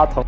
他疼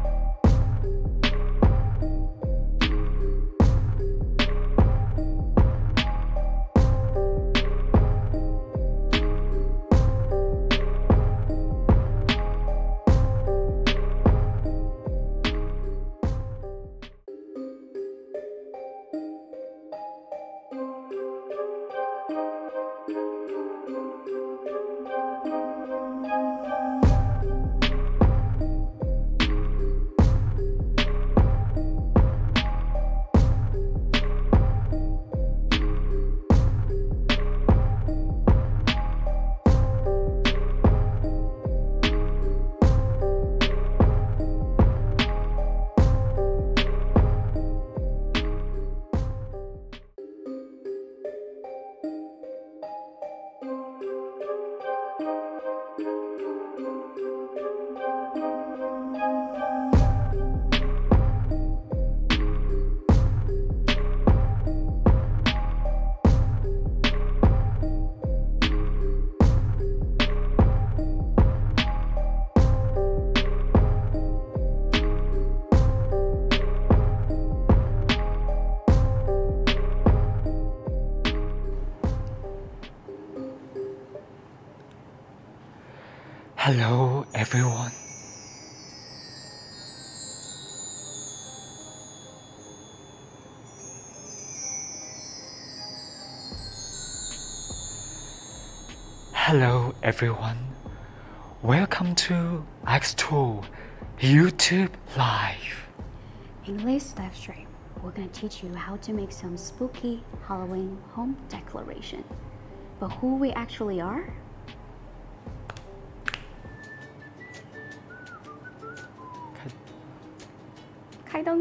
Hello, everyone. Hello, everyone. Welcome to xTool YouTube Live. In this live stream, we're going to teach you how to make some spooky Halloween home declaration. But who we actually are? 开灯。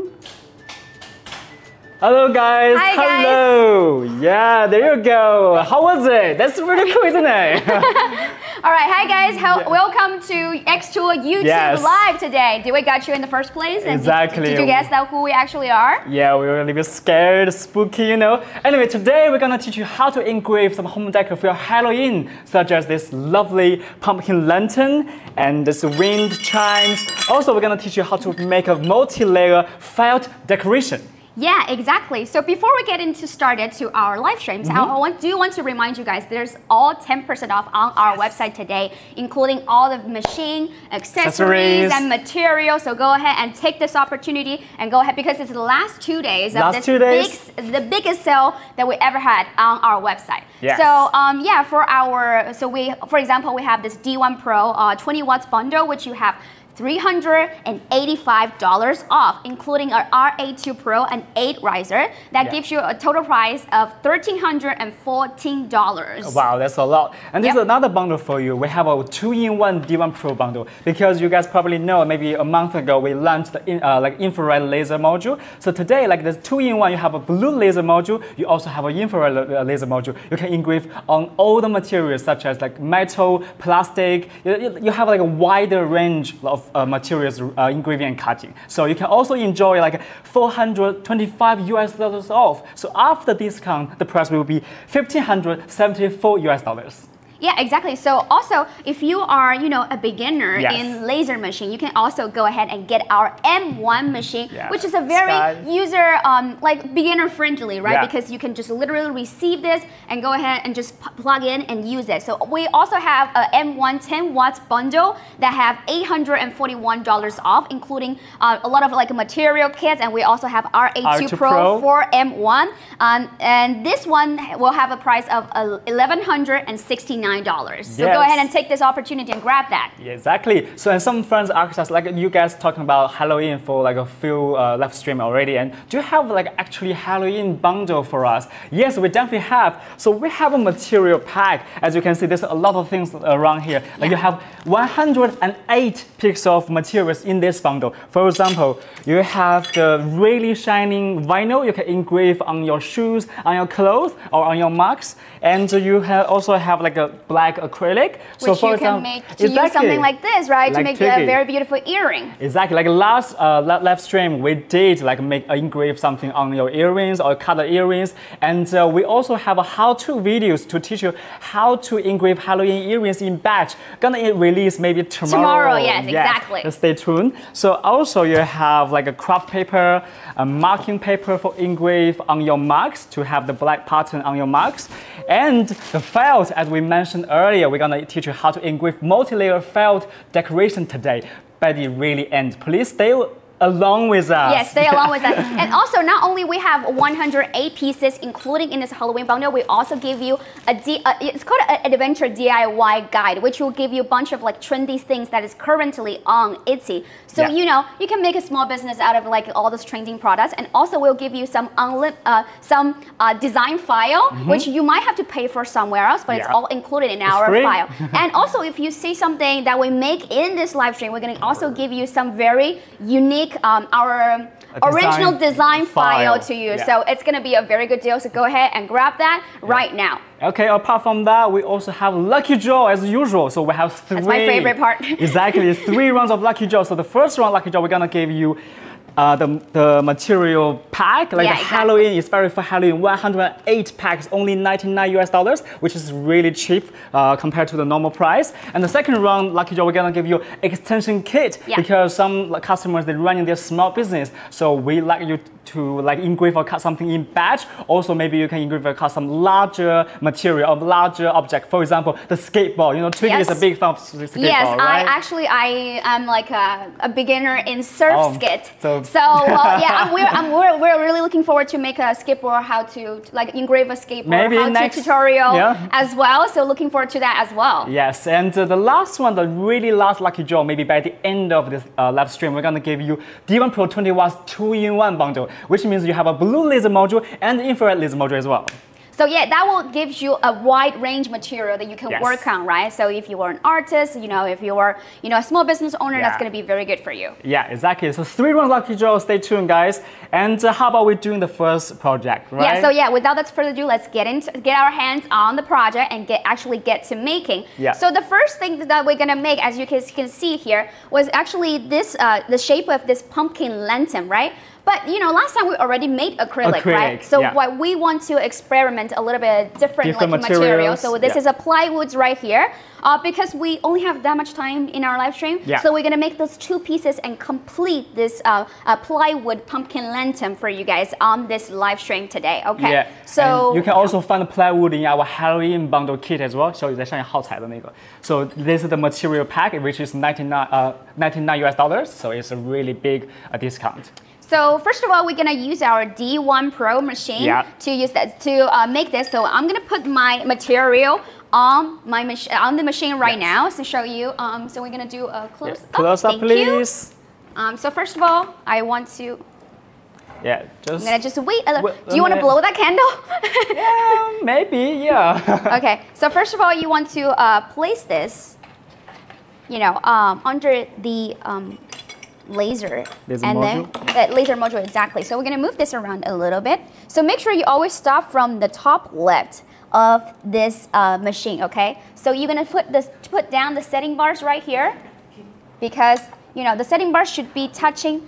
Hello guys. Hi, guys. Hello. Yeah, there you go. How was it? That's really cool, isn't it? All right, hi guys. How, Welcome to xTool YouTube Yes. Live today. Did we got you in the first place? And did- Exactly. Did, you guess that who we actually are? yeah, we were a little bit scared, spooky, you know. Anyway, today we're gonna teach you how to engrave some home decor for your Halloween, such as this lovely pumpkin lantern and this wind chimes. Also, we're gonna teach you how to make a multi-layer felt decoration. Yeah, exactly. So before we get into started to our live streams, I Mm-hmm. I want, do want to remind you guys there's all 10% off on our website today, including all the machine, accessories, Accessories. and materials. So go ahead and take this opportunity and go ahead because it's the last two days of Last this two days. big, the biggest sale that we ever had on our website. Yes. So um, yeah, for our so we for example we have this D1 Pro uh, 20 watts bundle which you have. $385 off, including our RA2 Pro and 8 riser. That Yeah. gives you a total price of $1,314. Wow, that's a lot. And there's Yep. another bundle for you. We have a two-in-one D1 Pro bundle because you guys probably know maybe a month ago we launched the in, uh, like infrared laser module. So today, like the two-in-one, you have a blue laser module. You also have an infrared uh, laser module. You can engrave on all the materials such as like metal, plastic. You, you- you have like a wider range of uh, materials uh, and cutting. So you can also enjoy like 425 US dollars off. So after discount, the price will be 1574 US dollars. Yeah, exactly. So also, if you are, you know, a beginner yes. in laser machine, you can also go ahead and get our M1 machine, yeah. which is a very Sky. user, um, like beginner friendly, right? Yeah. Because you can just literally receive this and go ahead and just plug in and use it. So we also have a M1 10 watts bundle that have $841 off, including uh, a lot of like material kits, and we also have RA2 Pro, for M1, um, and this one will have a price of uh, 1169 $99. So yes. go ahead and take this opportunity and grab that. Yeah, exactly. So and some friends asked us, like you guys talking about Halloween for like a few uh, live stream already. And do you have like actually Halloween bundle for us? Yes, we definitely have. So we have a material pack. As you can see, there's a lot of things around here. Like yeah. you have 108 pieces of materials in this bundle. For example, you have the really shining vinyl you can engrave on your shoes, on your clothes, or on your marks. And you have also have like a black acrylic. Which so you example, can make to use something like this, right? Like to make a very beautiful earring. Exactly. Like last uh, live stream, we did like make uh, engrave something on your earrings or cut the earrings, and uh, we also have a how-to videos to teach you how to engrave Halloween earrings in batch. Gonna release maybe tomorrow. Tomorrow, yes, exactly. Just stay tuned. So also you have like a craft paper, a marking paper for engrave on your marks to have the black pattern on your marks, and the felt as we mentioned earlier. We're gonna teach you how to engrave multi-layer felt decoration today by the really end. Please stay along with us. Yes, stay along with us. And also, not only we have 108 pieces, including in this Halloween bundle, we also give you a D, uh, it's called an adventure DIY guide, which will give you a bunch of like trendy things that is currently on Etsy. So Yeah. you know you can make a small business out of like all those trending products, and also we'll give you some unlim- uh, some uh, design file, which you might have to pay for somewhere else, but it's Mm-hmm. All included in our free. file. and also, if you see something that we make in this live stream, we're going to also give you some very unique, um, our A original design design file, file. to you. Yeah. So it's going to be a very good deal. So go ahead and grab that right now. Okay, apart from that, we also have lucky draw as usual. So we have three. That's my favorite part. exactly, three rounds of lucky draw. So the first round lucky draw, we're gonna give you uh, the, the material pack, like Yeah, the exactly. Halloween, especially for Halloween, 108 packs, only 99 US dollars, which is really cheap uh, compared to the normal price. And the second round lucky draw, we're gonna give you extension kit Yeah. because some customers they're running their small business, so we like you to like engrave or cut something in batch. Also, maybe you can engrave or cut some larger material or larger object. For example, the skateboard. You know, Twiggy is a big fan of skateboard, Yes, I right? actually I am like a, a beginner in surf Oh, skit. so- So, uh, yeah, I'm, we're, I'm, we're, we're really looking forward to make a skateboard, how to like engrave a skateboard, Maybe how next- to tutorial yeah. as well. So looking forward to that as well. Yes, and uh, the last one, the really last lucky draw, maybe by the end of this uh, live stream, we're gonna give you D1 Pro 20 watts two-in-one bundle, which means you have a blue laser module and infrared laser module as well. So yeah, that will give you a wide range material that you can Yes. work on, right? So if you are an artist, you know, if you are, you know, a small business owner, that's going to be very good for you. Yeah, exactly. So three rounds lucky draw. Stay tuned, guys. And uh, how about we doing the first project, right? Yeah. So yeah, without that further ado, let's get into get our hands on the project and get actually get to making. Yeah. So the first thing that we're gonna make, as you can, can see here, was actually this uh, the shape of this pumpkin lantern, right? But you know, last time we already made acrylic, right? Acrylic, So yeah. what we want to experiment a little bit different, Different like material. materials, So this yeah. is a plywoods right here, uh, because we only have that much time in our live stream. Yeah. So we're gonna make those two pieces and complete this uh, uh, plywood pumpkin lantern for you guys on this live stream today. Okay. Yeah. So And you can also find plywood in our Halloween bundle kit as well. 小雨在上面耗材的那个. So this is the material pack, which is 99 uh, 99 US dollars. So it's a really big uh, discount. So first of all, we're gonna use our D1 Pro machine Yeah. to use that to uh, make this. So I'm gonna put my material on my mach- on the machine right Yes. now to show you. Um, so we're gonna do a close Yeah. up. Close up, Thank please. Um, so first of all, I want to. Yeah, just. I'm gonna just wait. A little. Wait, do you want to blow that candle? yeah, maybe, yeah. okay. So first of all, you want to uh, place this. You know, um, under the um, laser, Laser and then module? that laser module exactly. So we're gonna move this around a little bit. So make sure you always start from the top left of this uh, machine. Okay. So you're gonna put this put down the setting bars right here, because you know the setting bars should be touching.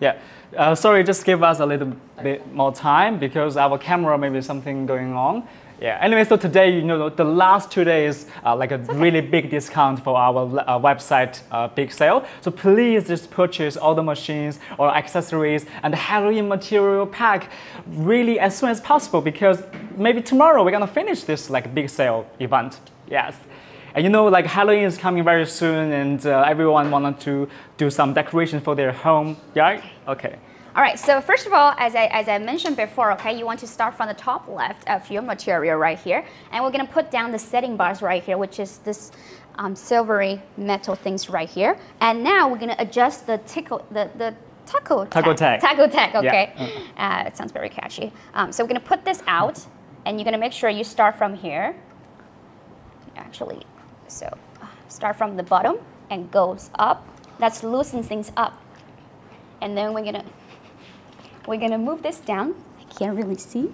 Yeah. Uh, sorry, just give us a little bit more time because our camera maybe something going on. Yeah. Anyway, so today, you know, the last two days, uh, like a really big discount for our uh, website uh, big sale. So please just purchase all the machines or accessories and the Halloween material pack really as soon as possible because maybe tomorrow we're gonna finish this like big sale event. Yes. And you know, like Halloween is coming very soon, and uh, everyone wanted to do some decoration for their home, right? Okay. All right, so first of all, as I, as I mentioned before, okay, you want to start from the top left of your material right here. And we're gonna put down the setting bars right here, which is this um, silvery metal things right here. And now we're gonna adjust the tickle, the, the taco Taco tag. Taco tag, Yeah. okay. Uh, it sounds very catchy. Um, so we're gonna put this out, and you're gonna make sure you start from here. Actually, so uh, start from the bottom and goes up. That's loosen things up. And then we're gonna we're gonna move this down. I can't really see.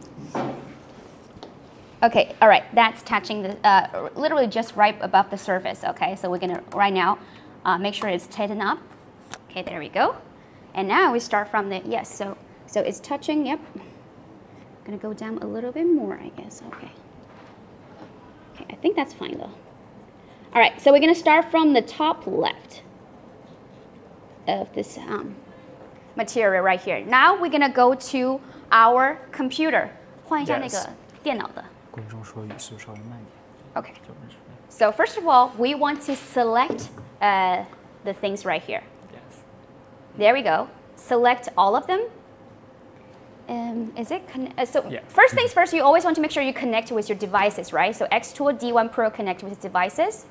Okay, all right, that's touching the, uh, literally just right above the surface, okay? So we're gonna, right now, uh, make sure it's tightened up. Okay, there we go. And now we start from the, yes, so, so it's touching, yep. Gonna go down a little bit more, I guess, okay. Okay, I think that's fine though. All right, so we're gonna start from the top left of this um, material right here. Now we're gonna go to our computer. 换一下那个电脑的。观众说语速稍微慢一点。Okay. So first of all, we want to select uh, the things right here. Yes. There we go. Select all of them. Um, is it uh, so? Yeah. First things first, you always want to make sure you connect with your devices, right? So xTool D1 Pro connect with devices.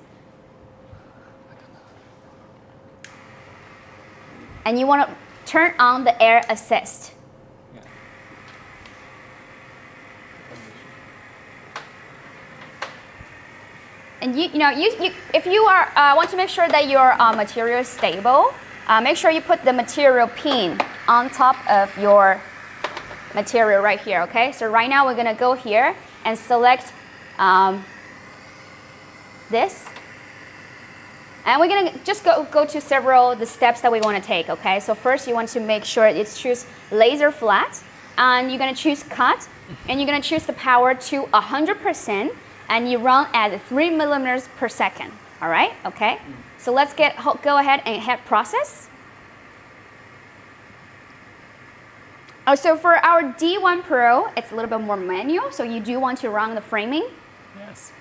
And you want to turn on the air assist. And you, you know, you, you, if you are uh, want to make sure that your uh, material is stable, uh, make sure you put the material pin on top of your material right here. Okay. So right now we're gonna go here and select um, this, and we're gonna just go go to several the steps that we want to take. Okay. So first you want to make sure it's choose laser flat, and you're gonna choose cut, and you're gonna choose the power to 100%, and you run at 3 millimeters per second. All right. Okay. So let's get go ahead and hit process. Oh, so for our D1 Pro, it's a little bit more manual, so you do want to run the framing. Yes.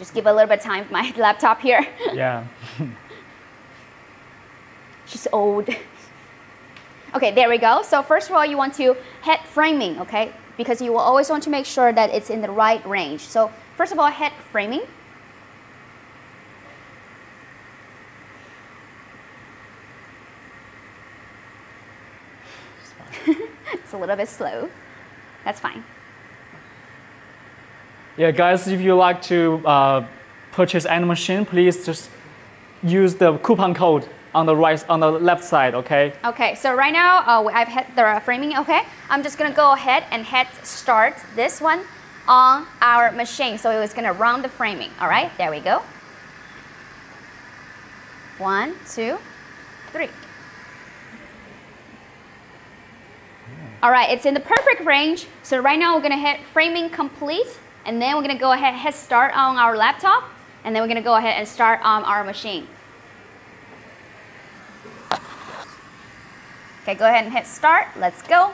Just give a little bit of time for my laptop here. Yeah. She's old. okay, there we go. So first of all, you want to head framing, okay? Because you will always want to make sure that it's in the right range. So first of all, head framing. It's a little bit slow. That's fine. Yeah, guys, if you like to uh, purchase any machine, please just use the coupon code on the right, on the left side. Okay. Okay, so right now uh, I've hit the framing. Okay, I'm just gonna go ahead and hit start this one on our machine. So it was gonna run the framing. All right, there we go. One, two, three. All right, it's in the perfect range. So right now we're gonna hit framing complete, and then we're gonna go ahead and hit start on our laptop, and then we're gonna go ahead and start on our machine. Okay, go ahead and hit start. Let's go.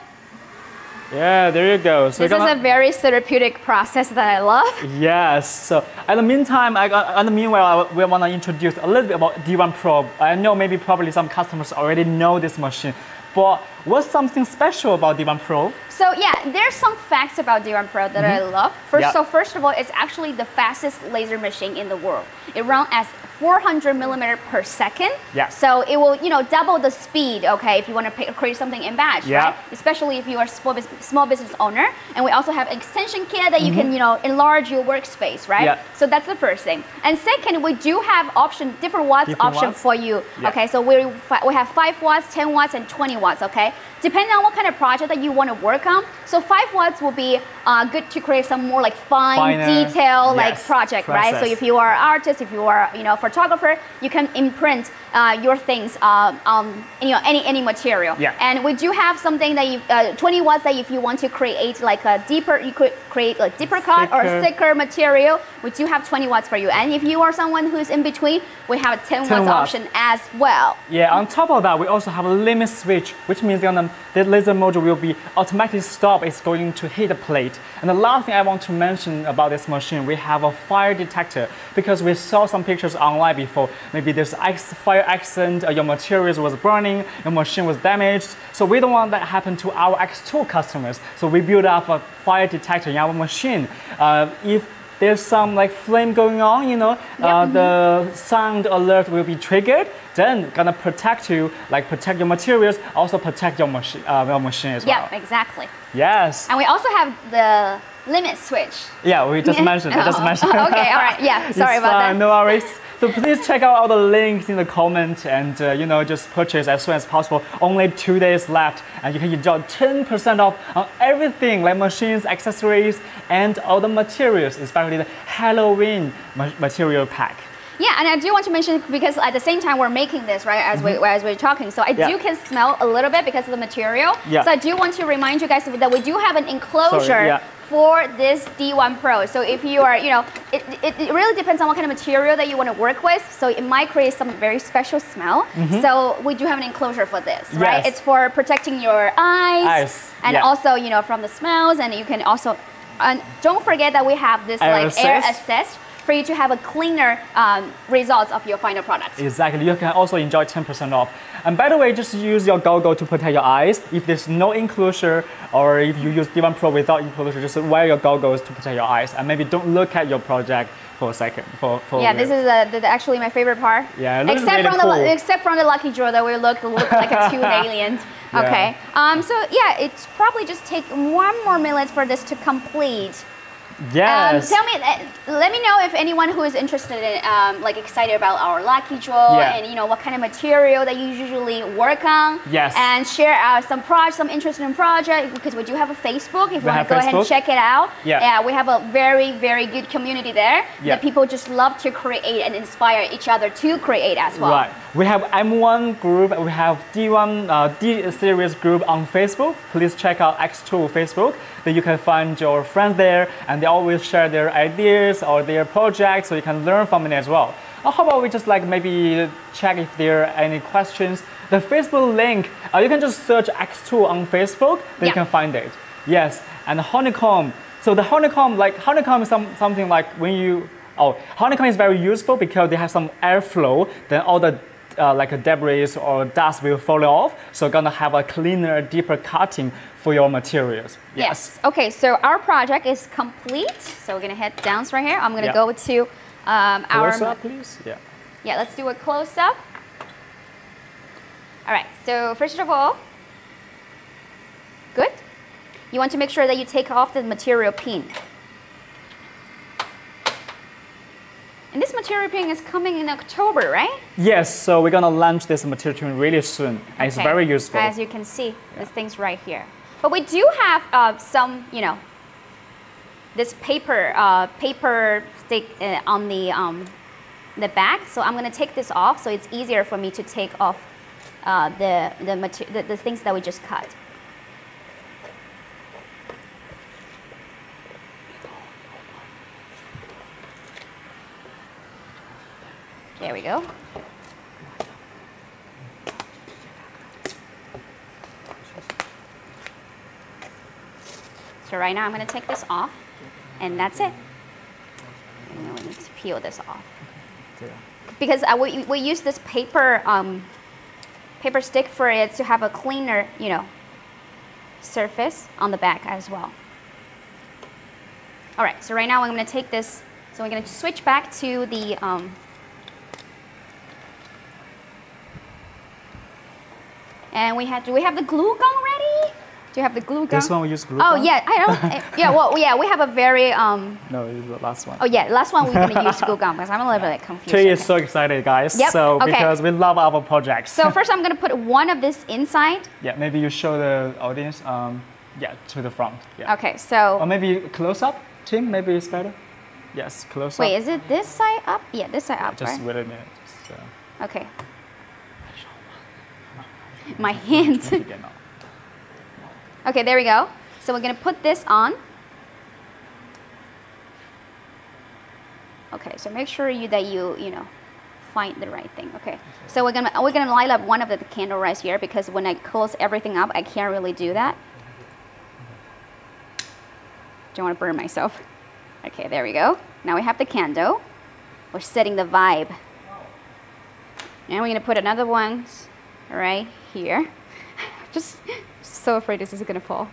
Yeah, there you go. So This you're is a very therapeutic process that I love. Yes. So at the meantime, I got, in the meanwhile, we want to introduce a little bit about D1 Pro. I know maybe probably some customers already know this machine, but what's something special about D1 Pro? So yeah, there's some facts about D1 Pro that I love. First, Yeah. so first of all, it's actually the fastest laser machine in the world. It runs at 400 millimeter per second. Yeah. So it will, you know, double the speed. Okay, if you want to pay, create something in batch, Yeah. right? Especially if you are a small, small business owner. And we also have extension kit that you can, you know, enlarge your workspace, right? Mm-hmm. Yeah. So that's the first thing. And second, we do have option, different watts Different option watts? for you. Yeah. Okay, so we we have 5 watts, 10 watts, and 20 watts. Okay, depending on what kind of project that you want to work on. So 5 watts will be uh, good to create some more like fine Finer, detail like yes, project, right? So if you are an artist, if you are you know photographer, you can imprint uh, your things uh, on you know any any material. Yeah. And we do have something that you uh, 20 watts that if you want to create like a deeper, you could create like deeper cut or Thicker. thicker material. We do have 20 watts for you. And if you are someone who's in between, we have a 10, 10 watts, watts. option as well. Yeah, on top of that, we also have a limit switch, which means the laser module will be automatically stop. It's going to hit the plate. And the last thing I want to mention about this machine, we have a fire detector because we saw some pictures online before. Maybe there's fire accident, or your materials was burning, your machine was damaged. So we don't want that happen to our xTool customers. So we build up a fire detector in our machine. Uh, if there's some like flame going on, you know, uh, the sound alert will be triggered. Then gonna protect you, like protect your materials, also protect your machine, uh, your machine as well. Yeah, exactly. Yes. And we also have the limit switch. Yeah, we just mentioned. I just Oh, mentioned. okay, all right. Yeah, sorry It's about fine, that. No worries. So please check out all the links in the comment and uh, you know just purchase as soon as possible. Only two days left, and you can enjoy 10% off on everything like machines, accessories, and all the materials, especially the Halloween ma- material pack. Yeah, and I do want to mention because at the same time we're making this right as we as we're talking, so I Mm-hmm. Yeah. do can smell a little bit because of the material. Yeah. So I do want to remind you guys that we do have an enclosure. Sorry, yeah. For this D1 Pro, so if you are, you know, it, it, it really depends on what kind of material that you want to work with. So it might create some very special smell. So we do have an enclosure for this, right? Mm-hmm. It's for protecting your eyes, Eyes, and yeah. also, you know, from the smells, and you can also, and don't forget that we have this Air like air assist. For you to have a cleaner um, results of your final products. Exactly. You can also enjoy 10% off. And by the way, just use your goggle to protect your eyes. If there's no enclosure, or if you use D1 Pro without enclosure, just wear your goggles to protect your eyes. And maybe don't look at your project for a second. For, for Yeah, this is uh, the, the- actually my favorite part. Yeah, it looks except really from the cool. except from the lucky draw that we look look like a cute alien. Yeah. Okay. Um. So yeah, it's probably just take one more minute for this to complete. Yes. Um, tell me, uh, let me know if anyone who is interested in, um, like, excited about our lucky draw Yeah. and you know what kind of material that you usually work on. Yes. And share uh, some project, some interesting project because we do have a Facebook. If you want to go ahead and check it out. Yeah. we have a very, very good community there. Yeah. That people just love to create and inspire each other to create as well. Right. We have M1 group, we have D1 uh, D series group on Facebook. Please check out xTool Facebook. Then you can find your friends there, and they always share their ideas or their projects, so you can learn from it as well. Or how about we just like maybe check if there are any questions? The Facebook link, uh, you can just search xTool on Facebook, then Yeah. you can find it. Yes, and honeycomb. So the honeycomb, like honeycomb is some, something like when you Oh, honeycomb is very useful because they have some airflow. Then all the uh, like debris or dust will fall off. So gonna have a cleaner, deeper cutting for your materials. Yes. Okay, so our project is complete. So we're gonna head down right here. I'm gonna Yeah. go to um, our. Close up, please. Yeah. Yeah, let's do a close up. All right, so first of all, good. You want to make sure that you take off the material pin. And this material pin is coming in October, right? Yes. So we're gonna launch this material pin really soon, and it's very useful. As you can see, this thing's right here. But we do have uh, some, you know, this paper, uh, paper stick uh, on the um, the back. So I'm gonna take this off, so it's easier for me to take off uh, the the, the the things that we just cut. There we go. So right now I'm going to take this off, and that's it. And we need to peel this off because uh, we, we use this paper um, paper stick for it to have a cleaner, you know, surface on the back as well. All right, so right now I'm going to take this. So we're going to switch back to the. Um, and we have. Do we have the glue gun ready? Do you have the glue gun? This one we use glue. Gun. Oh gun? yeah, I don't. eh, yeah, well, yeah, we have a very. Um, No, it's the last one. oh yeah, last one we're going to use glue gun because I'm a little bit confused. Trey is so excited, guys. Yep, So okay. because we love our projects. So first, I'm gonna put one of this inside. yeah, maybe you show the audience. Um, yeah, to the front. Yeah. Okay, so Or maybe close up, Tim. Maybe it's better. Yes, close wait, up. Wait, is it this side up? Yeah, this side up, Just right? wait a minute. Just, uh, Okay. My hand. Okay, there we go. So we're gonna put this on. Okay, so make sure you that you you know find the right thing. Okay, so we're gonna we're gonna light up one of the candle right here because when I close everything up, I can't really do that. Don't want to burn myself. Okay, there we go. Now we have the candle. We're setting the vibe. Now we're gonna put another one right here. Just so afraid this is gonna fall.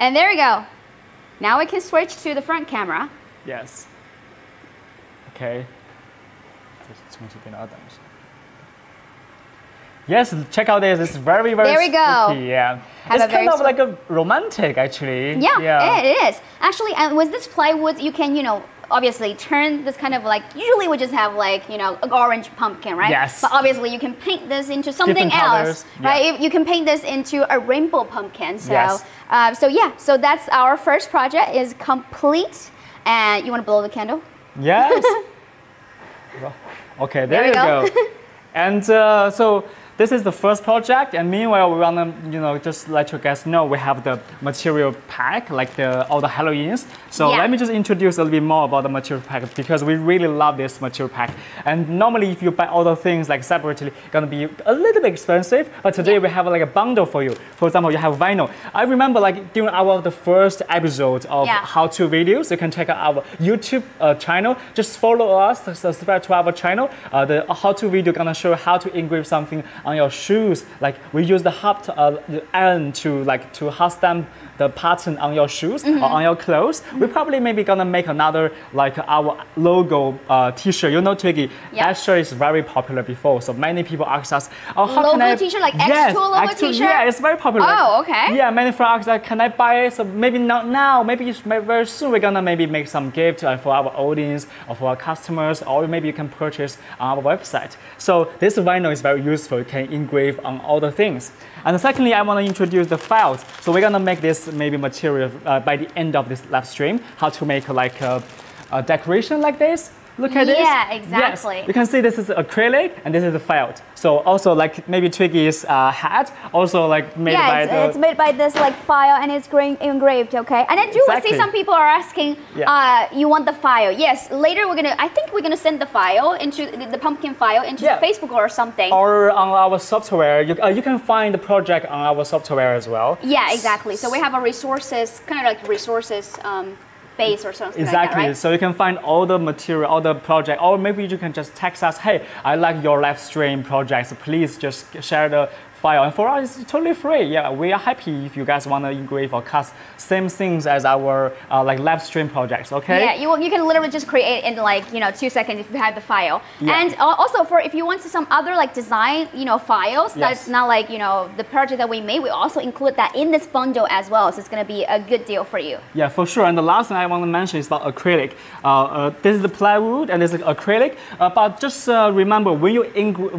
And there we go. Now we can switch to the front camera. Yes. Okay. Yes, check out this. It's very, very There we go. Spooky, yeah. Have it's kind of like a romantic, actually. Yeah, yeah, it is. Actually, and with this plywood, you can, you know, obviously turn this kind of like usually we just have like you know an orange pumpkin, right? Yes. But obviously you can paint this into something else, right? yeah. You can paint this into a rainbow pumpkin. So, Yes. uh, so yeah. So that's our first project is complete. And you want to blow the candle? Yes. Okay, there, There you go. go. and uh, so this is the first project, and meanwhile, we wanna, you know, just let you guys know we have the material pack, like the all the Halloweens. So Yeah. let me just introduce a little bit more about the material pack because we really love this material pack. And normally, if you buy all the things like separately, it's gonna be a little bit expensive. But today we have like a bundle for you. For example, you have vinyl. I remember like during our the first episode of Yeah. how-to videos, you can check out our YouTube uh, channel. Just follow us, subscribe to our channel. Uh, the how-to video gonna show how to engrave something on your shoes. Like we use the hot uh, the iron to like to hot stamp the pattern on your shoes Mm-hmm. or on your clothes. We probably maybe gonna make another like our logo uh, T-shirt. You know, Twiggy, Yeah. that shirt is very popular before. So many people ask us, oh, how Logo can I? T-shirt, like yes, xTool logo xTool, T-shirt? Yeah, it's very popular. Oh, okay. Yeah, many friends ask like, can I buy it? So maybe not now. Maybe maybe very soon. We're gonna maybe make some gift uh, for our audience or for our customers, or maybe you can purchase on our website. So this vinyl is very useful. You can engrave on all the things. And secondly, I want to introduce the files. So we're gonna make this maybe material uh, by the end of this live stream. How to make like a, a decoration like this. Look at this. Yeah, Yes. exactly. You can see this is acrylic and this is the felt. So also like maybe Twiggy's uh, hat, also like made yeah, by it's, the it's made by this like file and it's gra- engraved, okay? And I do Exactly. see some people are asking, Yeah. uh, you want the file? Yes, later we're gonna, I think we're gonna send the file into the, the pumpkin file into Yeah. Facebook or something. or on our software. You, uh, you can find the project on our software as well. yeah, exactly. So we have a resources, kind of like resources um, base or something Exactly. like that, right? So you can find all the material, all the project, or maybe you can just text us, hey, I like your live stream project, so please just share the file. And for us, it's totally free. Yeah, we are happy if you guys want to engrave or cast same things as our uh, like live stream projects. Okay. Yeah, you, you can literally just create in like you know two seconds if you have the file. Yeah. And uh, also for if you want some other like design you know files Yes. that's not like you know the project that we made, we also include that in this bundle as well. So it's gonna be a good deal for you. Yeah, for sure. And the last thing I want to mention is about acrylic. Uh, uh, this is the plywood and this is acrylic. Uh, but just uh, remember, when you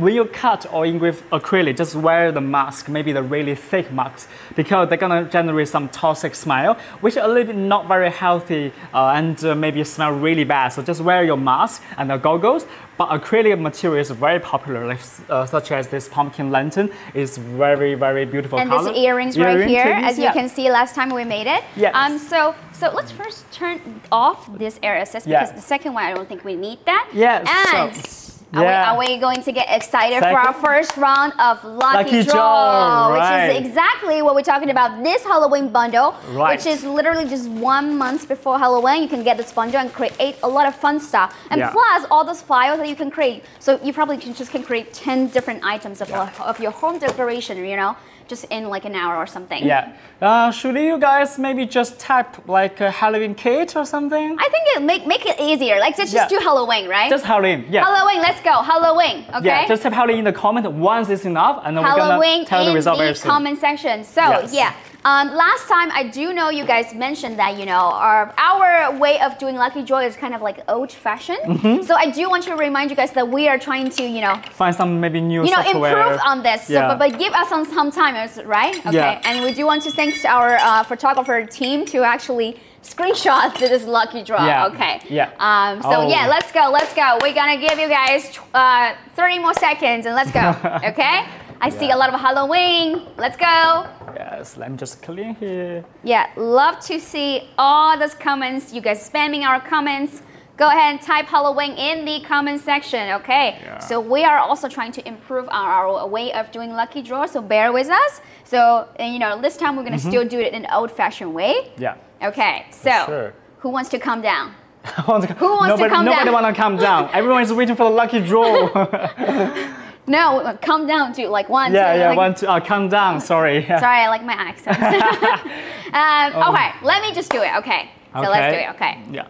when you cut or engrave acrylic, just wear the mask, maybe the really thick mask, because they're gonna generate some toxic smell, which are a little bit not very healthy uh, and uh, maybe smell really bad. So just wear your mask and the goggles. But acrylic material is very popular, like, uh, such as this pumpkin lantern is very very beautiful And color. these earrings right here, thingies, as you can see last time we made it. Yes. Um, so so let's first turn off this air assist Yeah. because the second one I don't think we need that. Yes, And so- are, yeah. we, are we going to get excited for our first round of Lucky, Lucky Draw, Draw, which is exactly what we're talking about this Halloween bundle, Right. which is literally just one month before Halloween. You can get this bundle and create a lot of fun stuff. And Yeah. plus all those files that you can create. So you probably can just can create 10 different items of, Yeah. of your home decoration, you know, just in like an hour or something. Yeah. Uh, should you guys maybe just type like a Halloween kit or something? I think it make make it easier. Like just, just do Halloween, right? Just Halloween. Yeah. Halloween, let's go. Halloween, okay? Yeah. Just type Halloween in the comment once is enough, and then we're Halloween gonna tell the in result very the comment section. So Yes. yeah. Um, last time I do know you guys mentioned that you know our our way of doing lucky draw is kind of like old fashioned. Mm-hmm. So I do want to remind you guys that we are trying to you know Find some maybe new you know software. improve on this. So, Yeah. but, but give us some some time, right? Okay. Yeah. And we do want to thank our uh, photographer team to actually screenshot this lucky draw. Yeah. Okay. Yeah. Um, so Oh. yeah, let's go. Let's go. We're gonna give you guys uh, 30 more seconds and let's go. Okay. I see a lot of Halloween. Let's go. Yes. Let me just clean here. Yeah, love to see all those comments. You guys spamming our comments. Go ahead and type Halloween in the comment section, okay? Yeah. So we are also trying to improve our, our way of doing lucky draw, so bear with us. So, and, you know, this time we're gonna mm-hmm. still do it in an old-fashioned way. Yeah. Okay, so sure. who wants to come down? Who wants wants to nobody, come Nobody down? Nobody wanna come down. Everyone is waiting for the lucky draw. No, come down to like one, yeah, two, yeah. like- One, two, uh, come down. Sorry. Sorry, I like my accent. um, Okay, let me just do it. Okay, so let's do it. Okay, Yeah.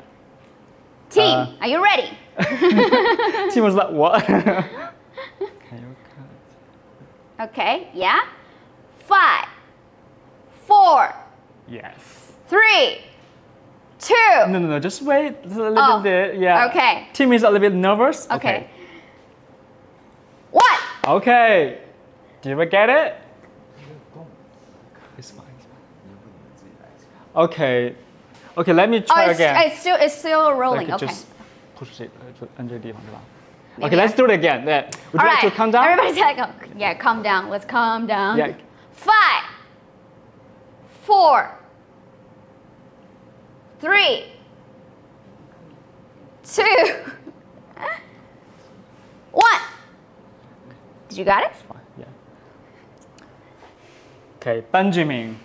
team, Uh, are you ready? She was like, what? Okay, yeah. Five, four, Yes. three, two. No, no, no. Just wait a little Oh, bit. Yeah. okay. Tim is a little bit nervous. Okay. One. Okay. Do you ever get it? Okay. Okay, let me oh, try oh, it's, again. It's still it's still rolling. Like, okay. Just push it uh, under the Maybe Okay, let's do it again. Yeah. Would All you right. like to calm down? Everybody's like, oh, yeah, calm down. Let's calm down. Yeah. Five, four, three, two, one. Did you got it? Yeah. Okay, Benjamin.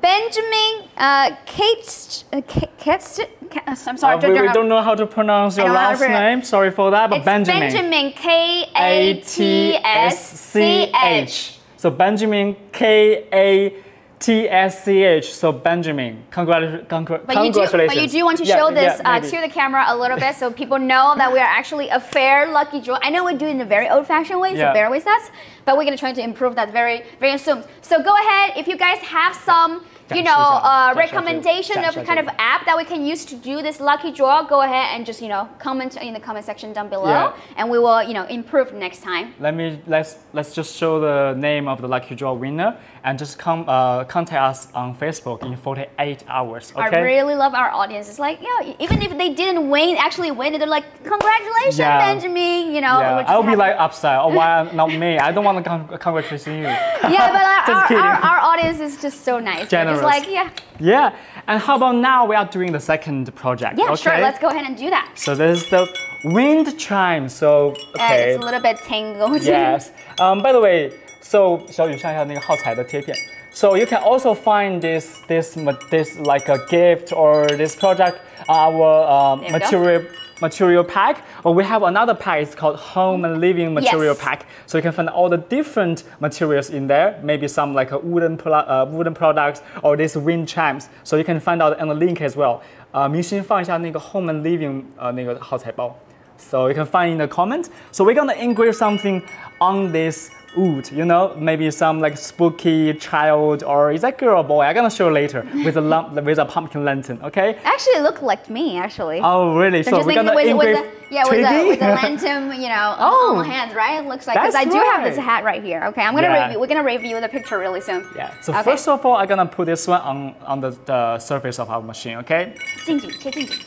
Benjamin uh, Kate, uh, Kate, Kate, I'm sorry. Uh, we, we don't know how to pronounce your I don't know how to last name. Sorry for that, but It's Benjamin. Benjamin K A T S C H. So Benjamin K A T S C H. T S C H. So Benjamin, congrat congr but congratulations. You do, but you do want to yeah, show this yeah, uh, to the camera a little bit so people know that we are actually a fair, lucky draw. I know we do it in a very old-fashioned way, so yeah. bear with us. But we're gonna try to improve that very, very soon. So go ahead if you guys have some. You know, uh, recommendation of kind of app that we can use to do this lucky draw. Go ahead and just you know comment in the comment section down below, and we will you know improve next time. Let me let's let's just show the name of the lucky draw winner, and just come uh, contact us on Facebook in 48 hours. Okay. I really love our audience. It's like, yeah, even if they didn't win, actually win, they're like, congratulations, Yeah. Benjamin. You know, yeah, I'll be happy. like upset. Oh, why not me? I don't want to con- congratulate you. yeah, but our, our, our, our audience is just so nice. Generous. like, yeah, Yeah, and how about now we are doing the second project? yeah, okay? sure, let's go ahead and do that. So this is the wind chime. So okay. And it's a little bit tangled. Yes. Um, by the way, so 小雨看一下那个耗材的贴片。So you can also find this this ma- this like a gift or this project our um, There we go. material material pack. Or we have another pack. It's called home and living material Yes. pack. So you can find all the different materials in there. Maybe some like a wooden pro- uh, wooden products or these wind chimes. So you can find out on the link as well. 呃，明星放一下那个 home and living 呃那个耗材包。So you can find in the comment. So we're gonna engrave something on this wood, you know, maybe some like spooky child or is that girl or boy? I'm gonna show later with a lump, with a pumpkin lantern, okay? Actually, it looked like me, actually. Oh really? I'm So just we're thinking gonna with, with engrave the, yeah, with the, Twiggy? with the lantern, you know, Oh. on the hands, right? It looks like because I That's do have this right. hat right here. Okay, I'm gonna Yeah. review. We're gonna review the picture really soon. Yeah. So Okay. first of all, I'm gonna put this one on on the, the surface of our machine, okay? 近景，切近景。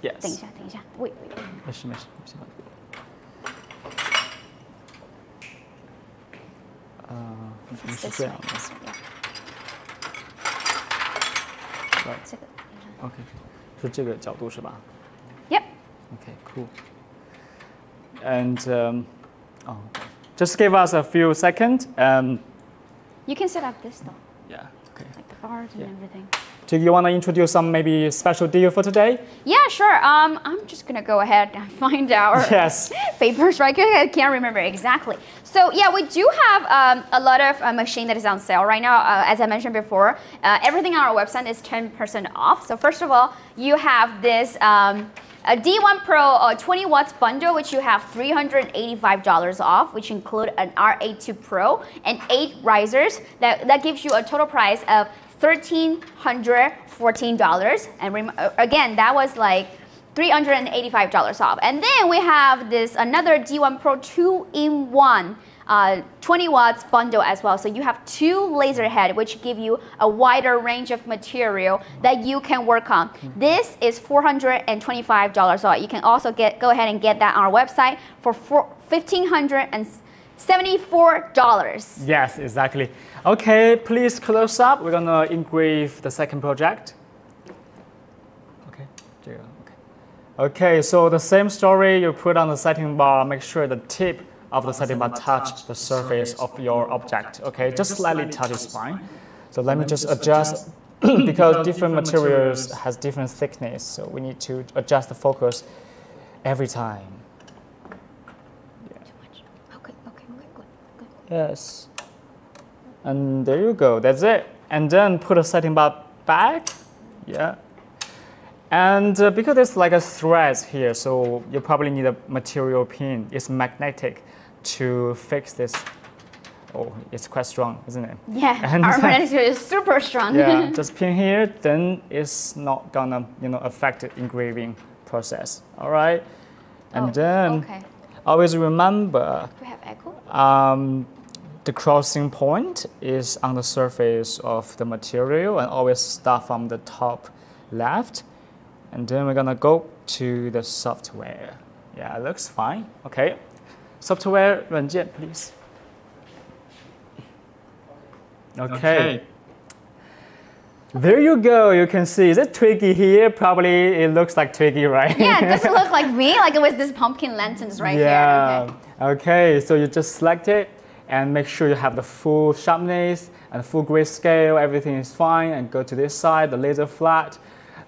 等一 Yes. 下，等一下，wait wait。没事没事 没事。呃，你是 This 这 way, 样的 this way, yeah. 这个，OK，是这个角度是吧？ ，Yep. Okay, cool. And um, oh, just give us a few seconds. Um, You can set up this though, yeah. Okay. like the bars and Yeah. everything. Do you want to introduce some maybe special deal for today? Yeah, sure. Um, I'm just gonna go ahead and find our Yes. papers right here. I can't remember exactly. So yeah, we do have um, a lot of uh, machine that is on sale right now. Uh, as I mentioned before, uh, everything on our website is 10% off. So first of all, you have this. Um, a D1 Pro uh, 20 watts bundle, which you have $385 off, which include an RA2 Pro and eight risers. That, that gives you a total price of $1,314. And uh, again, that was like $385 off. And then we have this another D1 Pro 2-in-1 uh, 20 watts bundle as well. So you have two laser head, which give you a wider range of material that you can work on. This is $425 off. You can also get go ahead and get that on our website for $1,500 $74. Yes, exactly. Okay, please close up. We're gonna engrave the second project. Okay, okay. Okay, so the same story you put on the setting bar, make sure the tip of the setting bar touch the surface of your object. Okay, just slightly touch is fine. So let me just adjust because different materials has different thickness, so we need to adjust the focus every time. Yes. And there you go. That's it. And then put a setting bar back. Yeah. And uh, because it's like a thread here, so you probably need a material pin. It's magnetic to fix this Oh, it's quite strong, isn't it? Yeah, And- our magnetic is super strong. Yeah, just pin here, then it's not gonna, you know, affect the engraving process. All right, and Oh, then okay. always remember Do we have echo? um, the crossing point is on the surface of the material, and always start from the top left, and then we're gonna go to the software. Yeah, it looks fine. Okay, software 软件 please. okay. There you go. You can see. Is it Twiggy here? Probably it looks like Twiggy, right? Yeah, it doesn't look like me. Like it was this pumpkin lanterns right yeah. here. Okay. Okay. So you just select it and make sure you have the full sharpness and full grayscale. Everything is fine. And go to this side, the laser flat.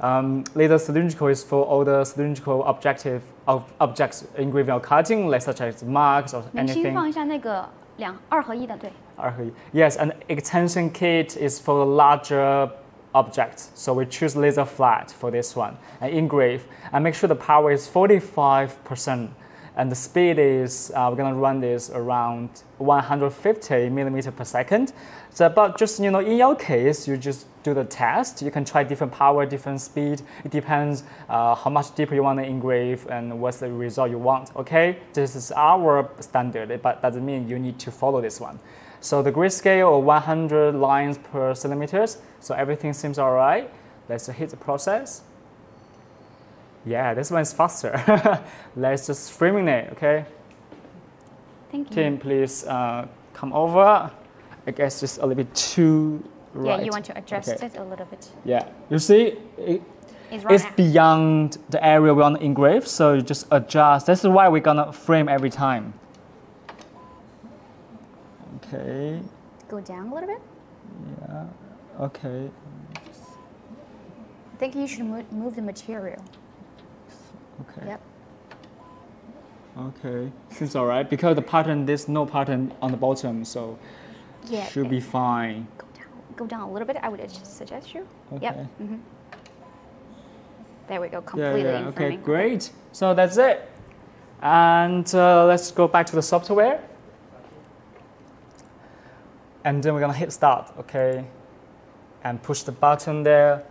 Um, laser cylindrical is for all the cylindrical objective of objects engraving or cutting, like such as marks or 明星 anything. 放一下那个两二合一的，对。 RHE. Yes, an extension kit is for larger objects. So we choose laser flat for this one and engrave. And make sure the power is 45%. and the speed is, uh, we're gonna run this around 150 millimeter per second. So, but just, you know, in your case, you just do the test. You can try different power, different speed. It depends uh, how much deeper you want to engrave and what's the result you want, okay? This is our standard, but doesn't mean you need to follow this one. So the grayscale of 100 lines per centimeters. So everything seems all right. Let's hit the process. Yeah, this one is faster. Let's just framing it, okay? Thank you. Tim, please uh, come over. I guess just a little bit too Yeah, you want to adjust Okay. it a little bit. Yeah, you see, it, It's it's beyond the area we want to engrave, so you just adjust. This is why we're gonna frame every time. Okay, Go down a little bit. Yeah. Okay. I think you should move the material. Okay. Yep. Okay. Seems alright because the pattern there's no pattern on the bottom, so Yeah. should be fine. Go down. Go down a little bit. I would just suggest you. Okay. Yep. hmm There we go. Completely yeah. in Okay, great. So that's it. And uh, let's go back to the software. And then we're gonna hit start, okay? And push the button there.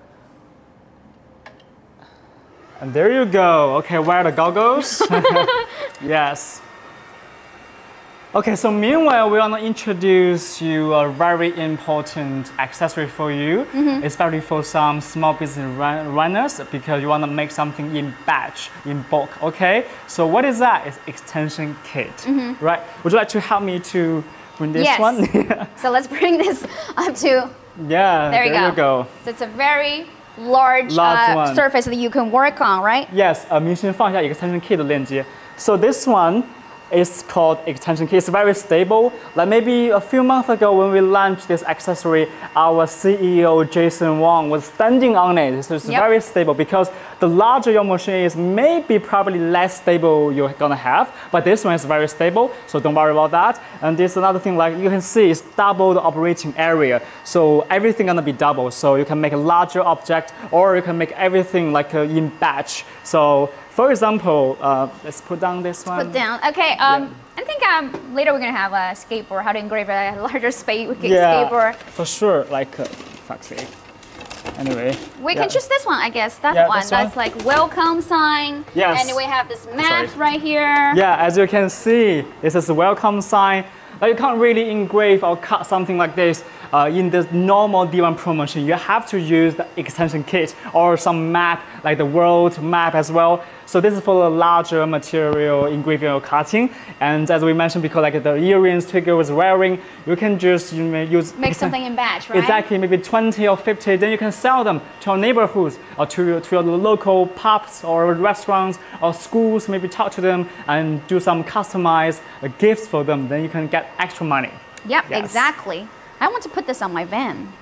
And there you go. Okay, wear the goggles. yes. Okay, so meanwhile, we want to introduce you a very important accessory for you, mm-hmm. especially for some small business run- runners, because you want to make something in batch, in bulk. Okay, so what is that? It's extension kit, mm-hmm. right? Would you like to help me to bring this Yes. one? So let's bring this up to. yeah, There you you go. go. So it's a very large, large uh, surface that you can work on, right? Yes, uh, Ming Xin 放下一个 extension kit 的链接。So this one is called extension kit. It's very stable. Like maybe a few months ago when we launched this accessory, our CEO Jason Wong was standing on it. So it's Yep. very stable because the larger your machine is, maybe probably less stable you're gonna have. But this one is very stable, so don't worry about that. And there's another thing like you can see it's double the operating area. So everything gonna be double. So you can make a larger object or you can make everything like uh, in batch. So for example, uh, let's put down this one. Put down. Okay. Um, I think um, later we're gonna have a skateboard. How to engrave a larger space yeah, skateboard. for sure. Like, uh, fuck's sake. Anyway, We yeah. can choose this one, I guess. That Yeah, one. this one. That's like welcome sign. Yes. And we have this map right here. Yeah, as you can see, this is a welcome sign. Uh, you can't really engrave or cut something like this uh, in the normal D1 Pro machine. You have to use the extension kit or some map, like the world map as well. So this is for the larger material engraving or cutting. And as we mentioned because like the earrings Twiggy was wearing, you can just you may use Make something in batch, right? Exactly, maybe 20 or 50, then you can sell them to your neighborhoods or to your, to your local pubs or restaurants or schools, maybe talk to them and do some customized gifts for them, then you can get extra money. Yep, Yes. exactly. I want to put this on my van.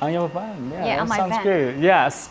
On your van, yeah, Yeah, that on my sounds van. good, yes.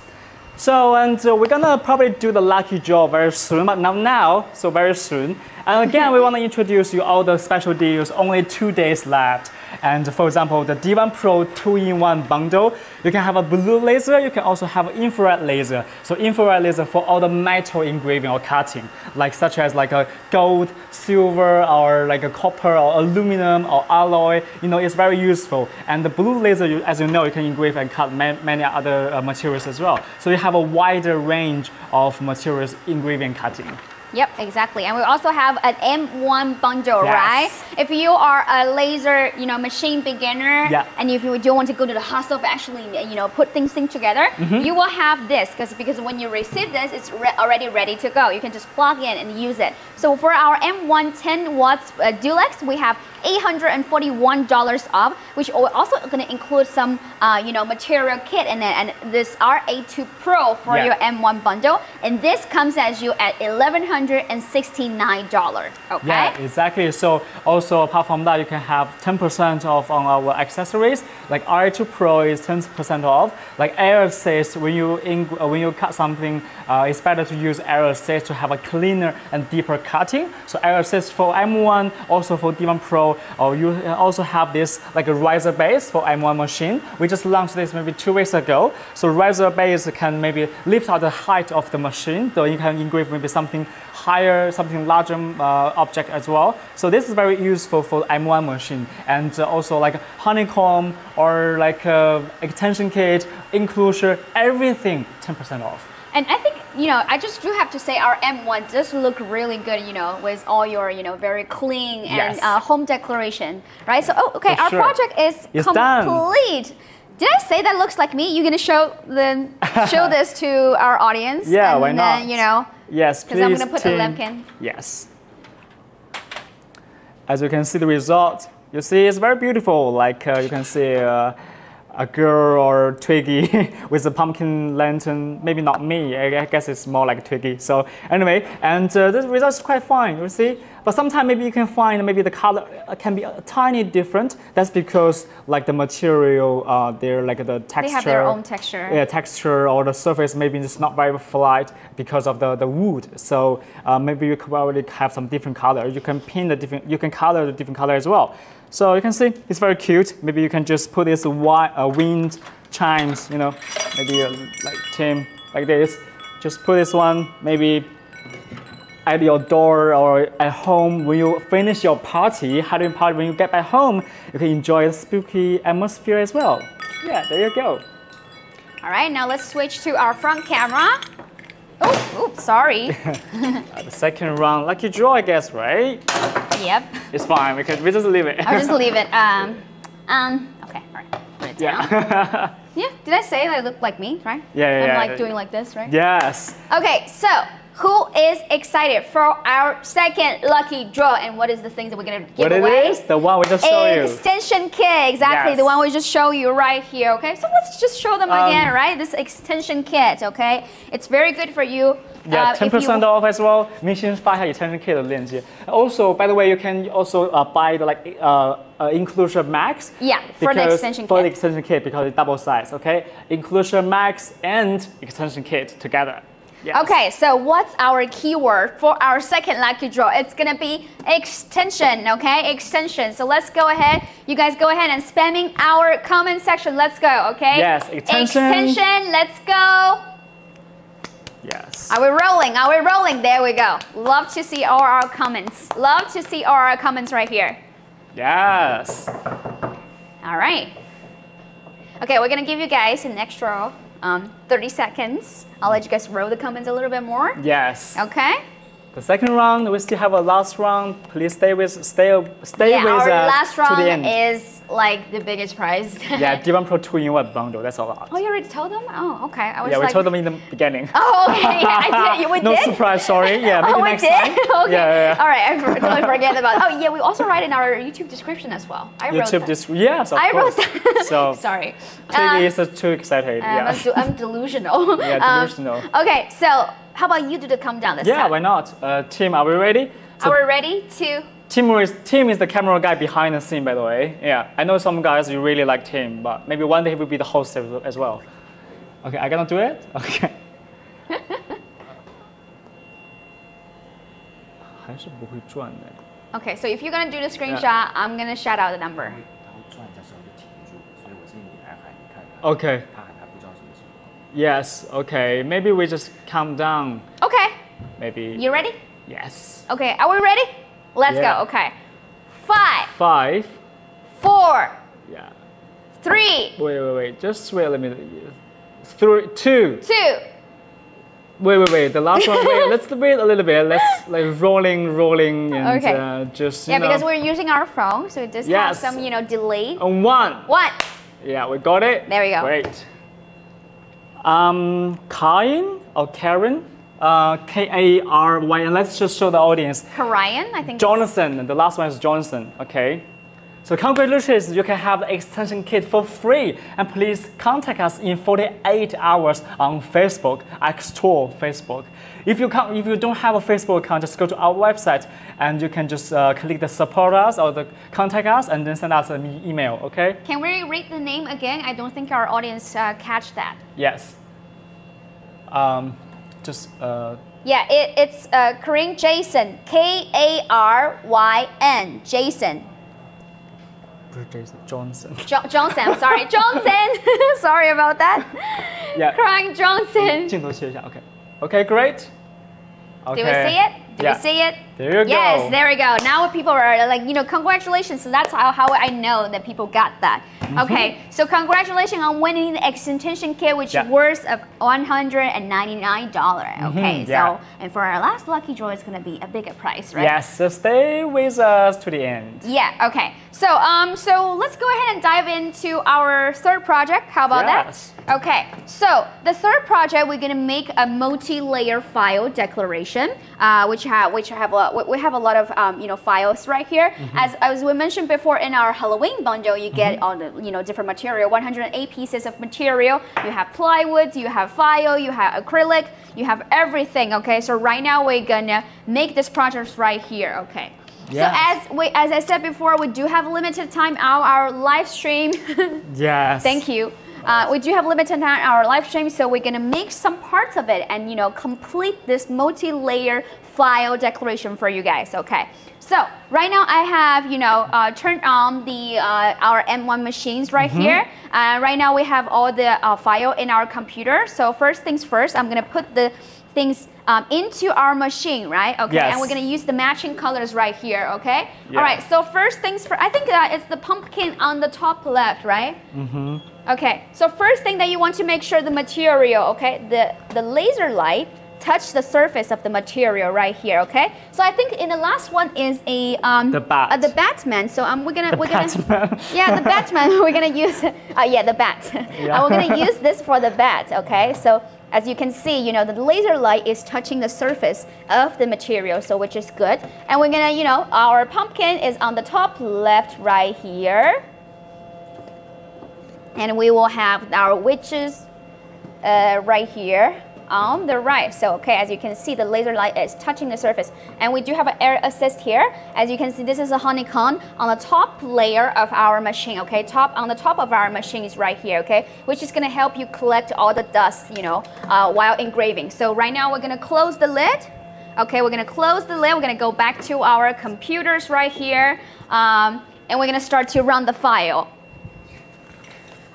So, and uh, we're gonna probably do the lucky draw very soon, but not now, so very soon. And again, we want to introduce you all the special deals. Only two days left. And for example, the D1 Pro 2-in-1 bundle, you can have a blue laser, you can also have infrared laser. So infrared laser for all the metal engraving or cutting, like such as like a gold, silver, or like a copper or aluminum or alloy. You know, it's very useful. And the blue laser, as you know, you can engrave and cut ma many other uh, materials as well. So you have a wider range of materials engraving and cutting. Yep, exactly. And we also have an M1 bundle, Yes. right? If you are a laser, you know, machine beginner, Yeah. and if you don't want to go to the hustle of actually, you know, put things, things together, Mm-hmm. you will have this because because when you receive this, it's re- already ready to go. You can just plug in and use it. So for our M1 10 watts uh, Deluxe, we have $841 off, which al- also going to include some, uh, you know, material kit in it, and this RA2 Pro for Yeah. your M1 bundle, and this comes as you at $1,169. Okay. Yeah, exactly. So also apart from that, you can have 10% off on our accessories. Like R2 Pro is 10% off. Like air assist, when you in, uh, when you cut something, uh, it's better to use air assist to have a cleaner and deeper cutting. So air assist for M1, also for D1 Pro, or you also have this like a riser base for M1 machine. We just launched this maybe two weeks ago. So riser base can maybe lift out the height of the machine, so you can engrave maybe something higher, something larger uh, object as well. So this is very useful for M1 machine and uh, also like honeycomb or like uh, extension kit, enclosure, everything 10% off. And I think, you know, I just do have to say our M1 does look really good, you know, with all your, you know, very clean and Yes. uh, home declaration, right? So, oh, okay, For our sure. project is It's done. complete. Did I say that looks like me? You're gonna show the show this to our audience? Yeah, and why then, not? you know, Yes, 'Cause I'm please. gonna put the team. Lemkin. Yes. As you can see the result, you see it's very beautiful. Like uh, you can see uh, a girl or Twiggy with a pumpkin lantern. Maybe not me. I guess it's more like Twiggy. So anyway, and uh, the result is quite fine. You see, but sometimes maybe you can find maybe the color uh, can be a tiny different. That's because like the material, uh, they're like the texture. they have their own texture. Yeah, texture or the surface maybe it's not very flat because of the, the wood. So uh, maybe you could already have some different color. You can paint the different, you can color the different color as well. So you can see it's very cute. Maybe you can just put this uh, wind chimes, you know, maybe uh, like Tim, like this. Just put this one maybe at your door or at home when you finish your party, Halloween party, when you get back home, you can enjoy the spooky atmosphere as well. Yeah, there you go. All right, now let's switch to our front camera. Oh, oops, sorry. Uh, the second round, lucky draw, I guess, right? yep. It's fine because we just leave it. I'll just leave it. Um, um, okay, all right. Put it down. yeah. Yeah, did I say that I look like me, right? Yeah, yeah, I'm yeah. like doing like this, right? yes. Okay, so who is excited for our second lucky draw? And what is the thing that we're gonna give what away? What it is? The one we just showed you. Extension kit, exactly. Yes. The one we just showed you right here, okay? So let's just show them um, again, right? This extension kit, okay? It's very good for you. Yeah, 10% uh, you... off as well. 明星发下 extension kit link. Also, by the way, you can also uh, buy the like uh, uh, Enclosure Max. Yeah, for the extension kit. For the extension kit because it's double size, okay? Enclosure Max and extension kit together. Yes. Okay, so what's our keyword for our second lucky draw? It's gonna be extension, okay? Extension. So let's go ahead. You guys go ahead and spamming our comment section. Let's go, okay? Yes, extension. Extension, let's go. Yes. Are we rolling? Are we rolling? There we go. Love to see all our comments. Love to see all our comments right here. Yes. All right. Okay, we're gonna give you guys an extra um, 30 seconds. I'll let you guys roll the comments a little bit more. Yes. Okay? The second round, we still have a last round. Please stay with stay stay Yeah, with our us last to round the end. is like the biggest prize. yeah, D1 Pro 2 in 1 bundle. That's a lot. oh, you already told them? Oh, okay. I was yeah, we like, told them in the beginning. Oh, okay. Yeah, I did. We no did. surprise, sorry. Yeah, maybe oh, we next did? time. okay. Yeah, yeah. All right, I totally forget about. Oh, yeah. We also write in our YouTube description as well. I wrote YouTube this yes, of I course. wrote that. So Sorry. Um, is too excited. Um, yeah. I'm, de- I'm delusional. Yeah, Um, delusional. okay, so how about you do the countdown this yeah, time? Yeah, why not? Uh, Tim, are we ready? So Are we ready to? Tim is Tim is the camera guy behind the scene, by the way. Yeah, I know some guys you really like Tim, but maybe one day he will be the host as as well. Okay, I gonna do it. Okay. 还 是不会转的。 Okay, so if you're gonna do the screenshot, I'm gonna shout out the number. 它会它会转一下之后就停住，所以我建议你来喊一看它。 Okay. 它喊还不知道什么情况。 Yes. Okay. Maybe we just count down. Okay, Maybe. you ready? Yes. Okay, are we ready? Let's Yeah. go. Okay, five, Five. four, Yeah. three, Wait, wait, wait. Just wait a minute. Three, two. two. Wait, wait, wait. The last one. Wait. Let's wait a little bit. Let's like rolling, rolling, and Okay. uh, just you Yeah, because we're using our phone, so it does have some, you know, delay. And one. One. Yeah, we got it. There we go. Great. Um, Karen or Karen? Uh, K A R Y. And let's just show the audience. Korean, I think. Jonathan. The last one is Jonathan. Okay. So congratulations, you can have the extension kit for free. And please contact us in 48 hours on Facebook, xTool Facebook. If you can't, if you don't have a Facebook account, just go to our website and you can just uh, click the support us or the contact us and then send us an email. Okay? Can we read the name again? I don't think our audience uh, catch that. Yes. Um, just uh, yeah, it, it's uh, Karyn Jason, K A R Y N, Jason. Jason Johnson. Jo Johnson, I'm sorry, Johnson. sorry about that. Yeah. Karyn Johnson. okay. Okay, great. Okay. Do we see it? Do Yeah. we see it? There you go. Yes, there we go. Now people are like, you know, congratulations. So that's how, how I know that people got that. Mm-hmm. Okay, so congratulations on winning the extension kit, which Yeah. is worth of $199. Okay, Mhm, yeah. so, and for our last lucky draw, it's going to be a bigger price, right? Yes, so stay with us to the end. Yeah, okay. So, um, so let's go ahead and dive into our third project. How about Yes. that? Okay, so the third project, we're gonna make a multi-layer file declaration, uh, which have which have a, we- we have a lot of um, you know files right here. Mm-hmm. As as we mentioned before in our Halloween bundle, you get all the you know different material, 108 pieces of material. You have plywood, you have file, you have acrylic, you have everything. Okay, so right now we're gonna make this project right here. Okay. Yes. So as we, as I said before, we do have limited time on our live stream. Yes. Thank you. Uh, we do have limited time on our live stream, so we're gonna make some parts of it and you know complete this multi-layer file declaration for you guys. Okay. So right now I have you know uh, turned on the uh, our M1 machines right here. Uh, right now we have all the uh, file in our computer. So first things first, I'm gonna put the things um, into our machine, right? Okay. Yes. And we're gonna use the matching colors right here. Okay. Yeah. All right. So first things first, I think uh, it's the pumpkin on the top left, right? Mm-hmm. Okay, so first thing that you want to make sure the material, okay, the, the laser light touch the surface of the material right here, okay? So I think in the last one is a um The bat. uh, the Batman. So um we're gonna The we're gonna yeah the Batman we're gonna use uh, yeah the bat. Yeah. Uh, we're gonna use this for the bat, okay? So as you can see, you know the laser light is touching the surface of the material, so which is good. And we're gonna you know our pumpkin is on the top left right here and we will have our witches uh, right here on the right. So, okay, as you can see, the laser light is touching the surface. And we do have an air assist here. As you can see, this is a honeycomb on the top layer of our machine, okay? Top On the top of our machine is right here, okay? Which is gonna help you collect all the dust, you know, uh, while engraving. So right now we're gonna close the lid. Okay, we're gonna close the lid. We're gonna go back to our computers right here. Um, and we're gonna start to run the file.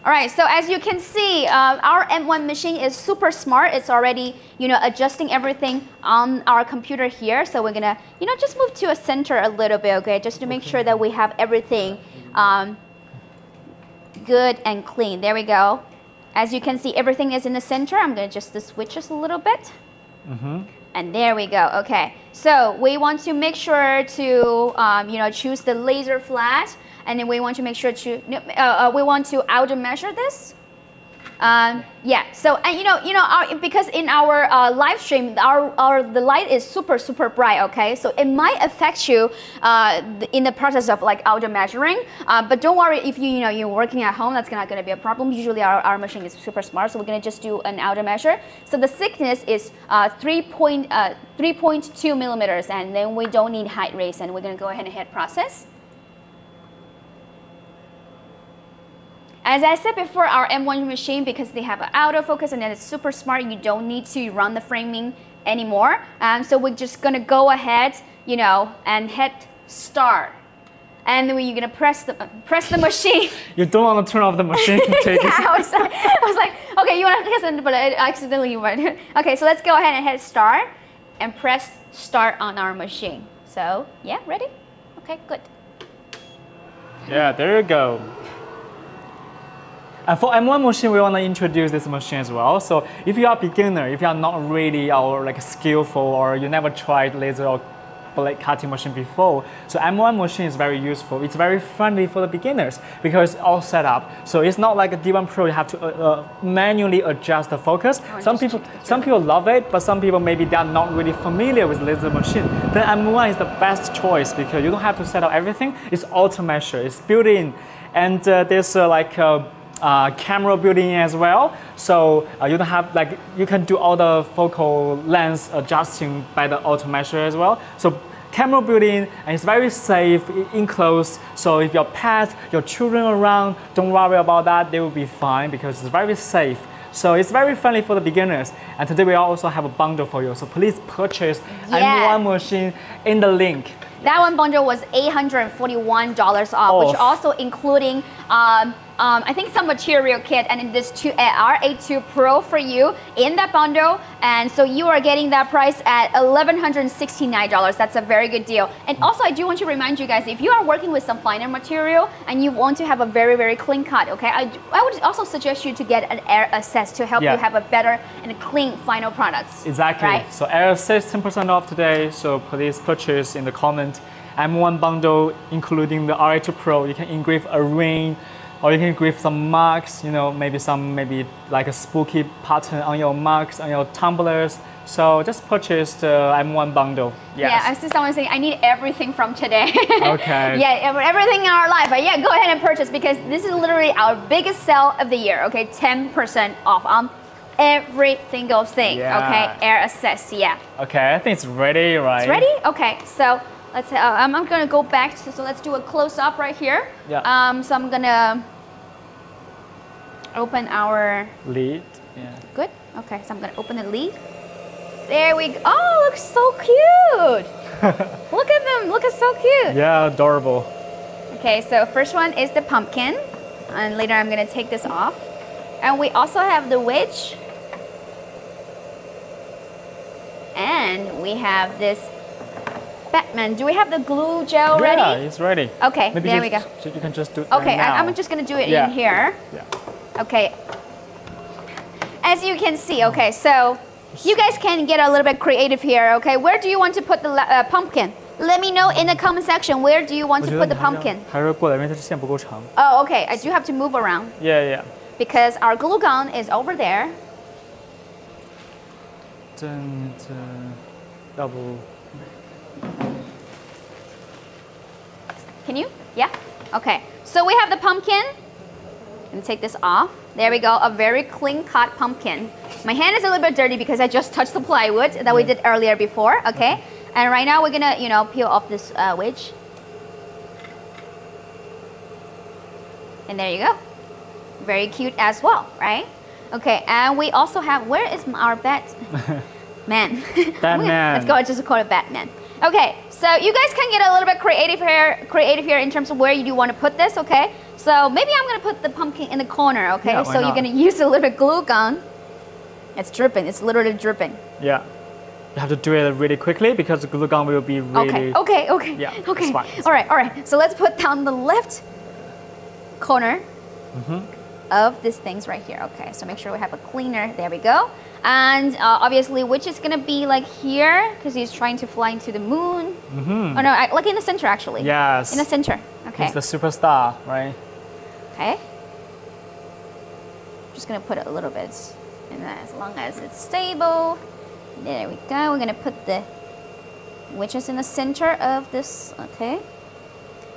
All right, so as you can see, uh, our M1 machine is super smart. It's already, you know, adjusting everything on our computer here. So we're gonna, you know, just move to a center a little bit, okay, just to make sure that we have everything um, good and clean. There we go. As you can see, everything is in the center. I'm gonna just switch this a little bit. And there we go. Okay, so we want to make sure to, um, you know, choose the laser flat, and then we want to make sure to, uh, uh, we want to outer measure this. Um, yeah. So and you know, you know, our, because in our uh, live stream, our, our the light is super super bright. Okay, so it might affect you uh, in the process of like outer measuring. Uh, but don't worry if you you know you're working at home, that's not going to be a problem. Usually our, our machine is super smart, so we're going to just do an outer measure. So the thickness is uh, 3. Point, uh, 3.2 millimeters, and then we don't need height raise, and we're going to go ahead and hit process. As I said before, our M1 machine, because they have an autofocus and it's super smart, you don't need to run the framing anymore. Um, so we're just gonna go ahead, you know, and hit start. And then you're gonna press the press the machine. You don't want to turn off the machine. Take yeah. I was like, I was like, okay, you want to press listen, but I accidentally went. okay, so let's go ahead and hit start and press start on our machine. So yeah, ready? Okay, good. Yeah, there you go. And for M1 machine, we want to introduce this machine as well. So if you are a beginner, if you are not really or like skillful or you never tried laser or blade cutting machine before, so M1 machine is very useful. It's very friendly for the beginners because it's all set up. So it's not like a D1 Pro, you have to uh, uh, manually adjust the focus. some people, some people love it, but some people maybe they are not really familiar with laser machine. Then M1 is the best choice because you don't have to set up everything. It's auto measure. It's built in, and uh, there's uh, like. Uh, camera built-in as well, so uh, you don't have like you can do all the focal length adjusting by the auto measure as well. So camera built-in and it's very safe, enclosed. So if your pet, your children around, don't worry about that. They will be fine because it's very safe. So it's very friendly for the beginners. And today we also have a bundle for you. So please purchase Yeah. M1 machine in the link. That one bundle was $841 off, which also including um, um, I think some material kit and in this two, uh, RA2 Pro for you in that bundle. And so you are getting that price at $1,169. That's a very good deal. And also I do want to remind you guys, if you are working with some finer material and you want to have a very, very clean cut, okay, I, I would also suggest you to get an air assist to help Yeah. you have a better and clean final products. Exactly. Right? So Air says 10% off today. So please purchase in the comment M1 bundle, including the R2 Pro. You can engrave a ring, or you can engrave some marks. You know, maybe some maybe like a spooky pattern on your marks on your tumblers. So just purchase the M1 bundle. Yes. Yeah, I see someone saying I need everything from today. Okay. yeah, everything in our life. But yeah, go ahead and purchase because this is literally our biggest sale of the year. Okay, 10% off on every single thing. Yeah. Okay, air assist. Yeah, okay, I think it's ready, right? it's ready. Okay, so let's. Uh, I'm, I'm gonna go back. To, so let's do a close up right here. Yeah. Um. So I'm gonna open our Lead. Yeah. Good. Okay, so I'm gonna open the lid. There we go. Oh, looks so cute. Look at them. Look, it's so cute. Yeah, adorable. Okay, so first one is the pumpkin, and later I'm gonna take this off. And we also have the witch, and we have this Batman. Do we have the glue gel Yeah, ready? it's ready. Okay, Maybe there we just, go. so You can just do it Okay, right I, now. I'm just gonna do it Yeah. in here. Yeah. Okay. As you can see, okay, so you guys can get a little bit creative here, okay? Where do you want to put the la- uh, pumpkin? Let me know in the comment section where do you want 我 to 觉 put 得 the 你还是 pumpkin. 还是过来，因为它线不够长。 Oh, okay, I do have to move around Yeah, yeah. because our glue gun is over there. 真真，要 Can you? Yeah? Okay. So we have the pumpkin. And take this off. There we go. A very clean cut pumpkin. My hand is a little bit dirty because I just touched the plywood that we did earlier before. Okay. And right now we're gonna, you know, peel off this uh, wedge. And there you go. Very cute as well, right? Okay. And we also have. Where is our bat? Man. Batman. Let's go. Just call it Batman. Okay, so you guys can get a little bit creative here, creative here in terms of where you do want to put this. Okay, so maybe I'm gonna put the pumpkin in the corner. Okay, Yeah, so you're gonna use a little bit glue gun. It's dripping. It's literally dripping. Yeah. You have to do it really quickly because the glue gun will be really. Okay, okay, okay. Yeah, it's okay. fine, All right, all right. So let's put down the left corner Mm-hmm. of these things right here. Okay, so make sure we have a cleaner. There we go. And uh, obviously, which is gonna be like here because he's trying to fly into the moon. Mm-hmm. Oh no, I, like in the center actually. Yes. In the center. Okay. He's the superstar, right? Okay. Just gonna put it a little bit, and as long as it's stable, there we go. We're gonna put the witches in the center of this. Okay.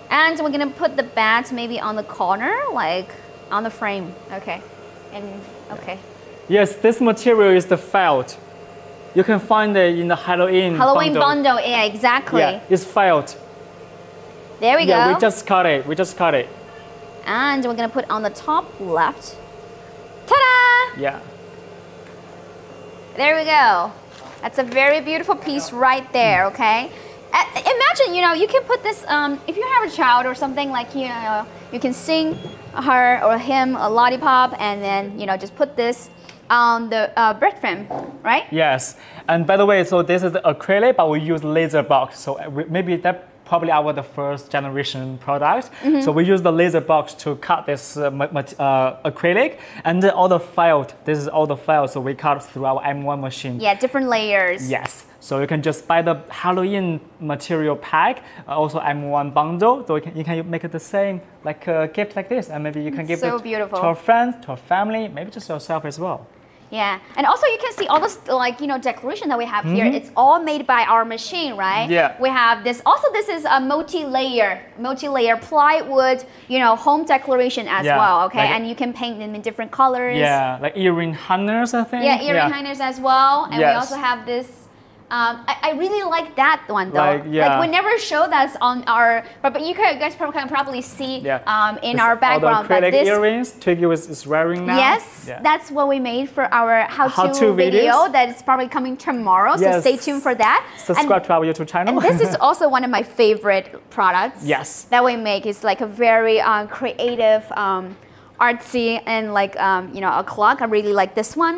And we're gonna put the bat maybe on the corner, like on the frame. Okay. And okay. Yes, this material is the felt. You can find it in the Halloween Halloween bundle. bundle. Yeah, exactly. Yeah, it's felt. There we yeah, go. Yeah, we just cut it. We just cut it. and we're gonna put on the top left. Ta-da! Yeah. There we go. That's a very beautiful piece right there, okay? imagine, you know, you can put this, um, if you have a child or something like, you know, you can sing her or him a lollipop and then, you know, just put this on the uh, bread frame, right? Yes, and by the way, so this is acrylic, but we use laser box. So uh, maybe that probably our the first generation product. Mm-hmm. So we use the laser box to cut this uh, uh, acrylic, and then all the files. This is all the files. So we cut through our M1 machine. Yeah, different layers. Yes. So you can just buy the Halloween material pack, uh, also M1 bundle. So you can, you can make it the same, like a gift like this, and maybe you can give So it beautiful. to a friends, to a family, maybe just yourself as well. Yeah, and also you can see all this like you know decoration that we have here. It's all made by our machine, right? Mm-hmm. Yeah. We have this. Also, this is a multi-layer, multi-layer plywood, you know, home decoration as Yeah, well. Okay, like- and you can paint them in different colors. Yeah, like earring hangers, I think. Yeah, earring hangers as well, and we also have this. Um, I, I really like that one though. Like, yeah. we never show that on our, but, but you can, guys probably can probably see Yeah. um, in This- our background. All the acrylic this earrings Twiggy is, is wearing now. Yes, Yeah. that's what we made for our how-to, How-to video videos. that is probably coming tomorrow. So stay tuned for that. Subscribe to our YouTube channel. And, and this is also one of my favorite products. Yes. That we make is like a very um, creative, um, artsy, and like um, you know a clock. I really like this one.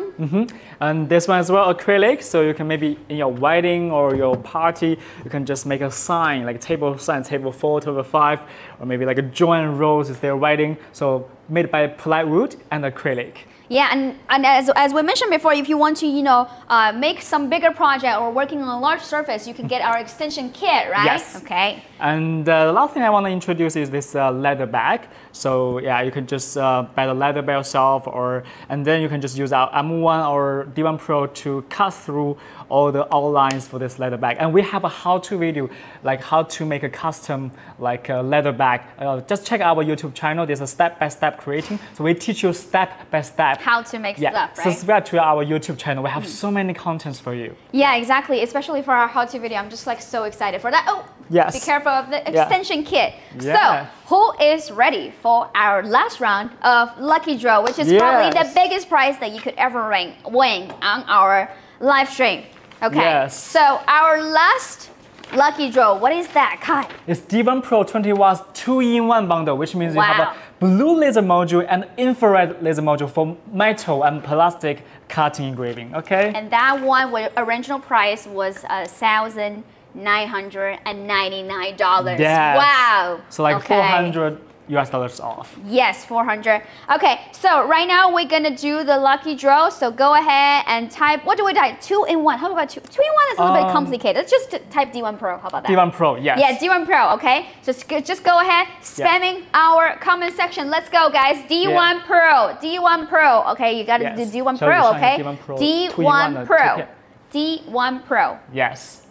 And this one as well, acrylic. So you can maybe in your wedding or your party, you can just make a sign, like table sign, table four, table five, or maybe like a joint rose is their wedding. So made by plywood and acrylic. Yeah, and, and as, as we mentioned before, if you want to, you know, uh, make some bigger project or working on a large surface, you can get our extension kit, right? Yes. Okay. And uh, the last thing I want to introduce is this uh, leather bag. So yeah, you can just uh, buy the leather by yourself, or and then you can just use our M1 or D1 Pro to cut through all the outlines for this leather bag. And we have a how-to video, like how to make a custom like uh, leather bag. Uh, just check our YouTube channel. There's a step-by-step creating. So we teach you step by step. How to make Yeah, stuff, right? subscribe to our YouTube channel. We have so many contents for you. Yeah, exactly. Especially for our how-to video, I'm just like so excited for that. Oh, Yes. Be careful of the Yeah. extension kit. Yeah. So, who is ready for our last round of lucky draw, which is probably the biggest prize that you could ever win on our live stream. Okay. Yes. So our last lucky draw. What is that, Kai? It's D1 Pro 20 watts two-in-one bundle, which means you have a blue laser module and infrared laser module for metal and plastic cutting engraving. Okay. And that one, wa- original price was a thousand nine hundred and ninety-nine dollars. Yes. Wow. So like Okay. 400 US dollars off. Yes, 400. Okay, so right now we're gonna do the lucky draw. So go ahead and type, what do we type? Two in one. How about two? Two in one is a little bit Um, complicated. Let's just type D1 Pro. How about that? D1 Pro, yes. Yeah, D1 Pro, okay? Just, just go ahead, spamming our comment section. Let's go, guys. D1 Pro, D1 Pro. Okay, you gotta Yes. do D1 Pro, okay? D1 Pro, D1 Pro. uh, D1 Pro. Yes.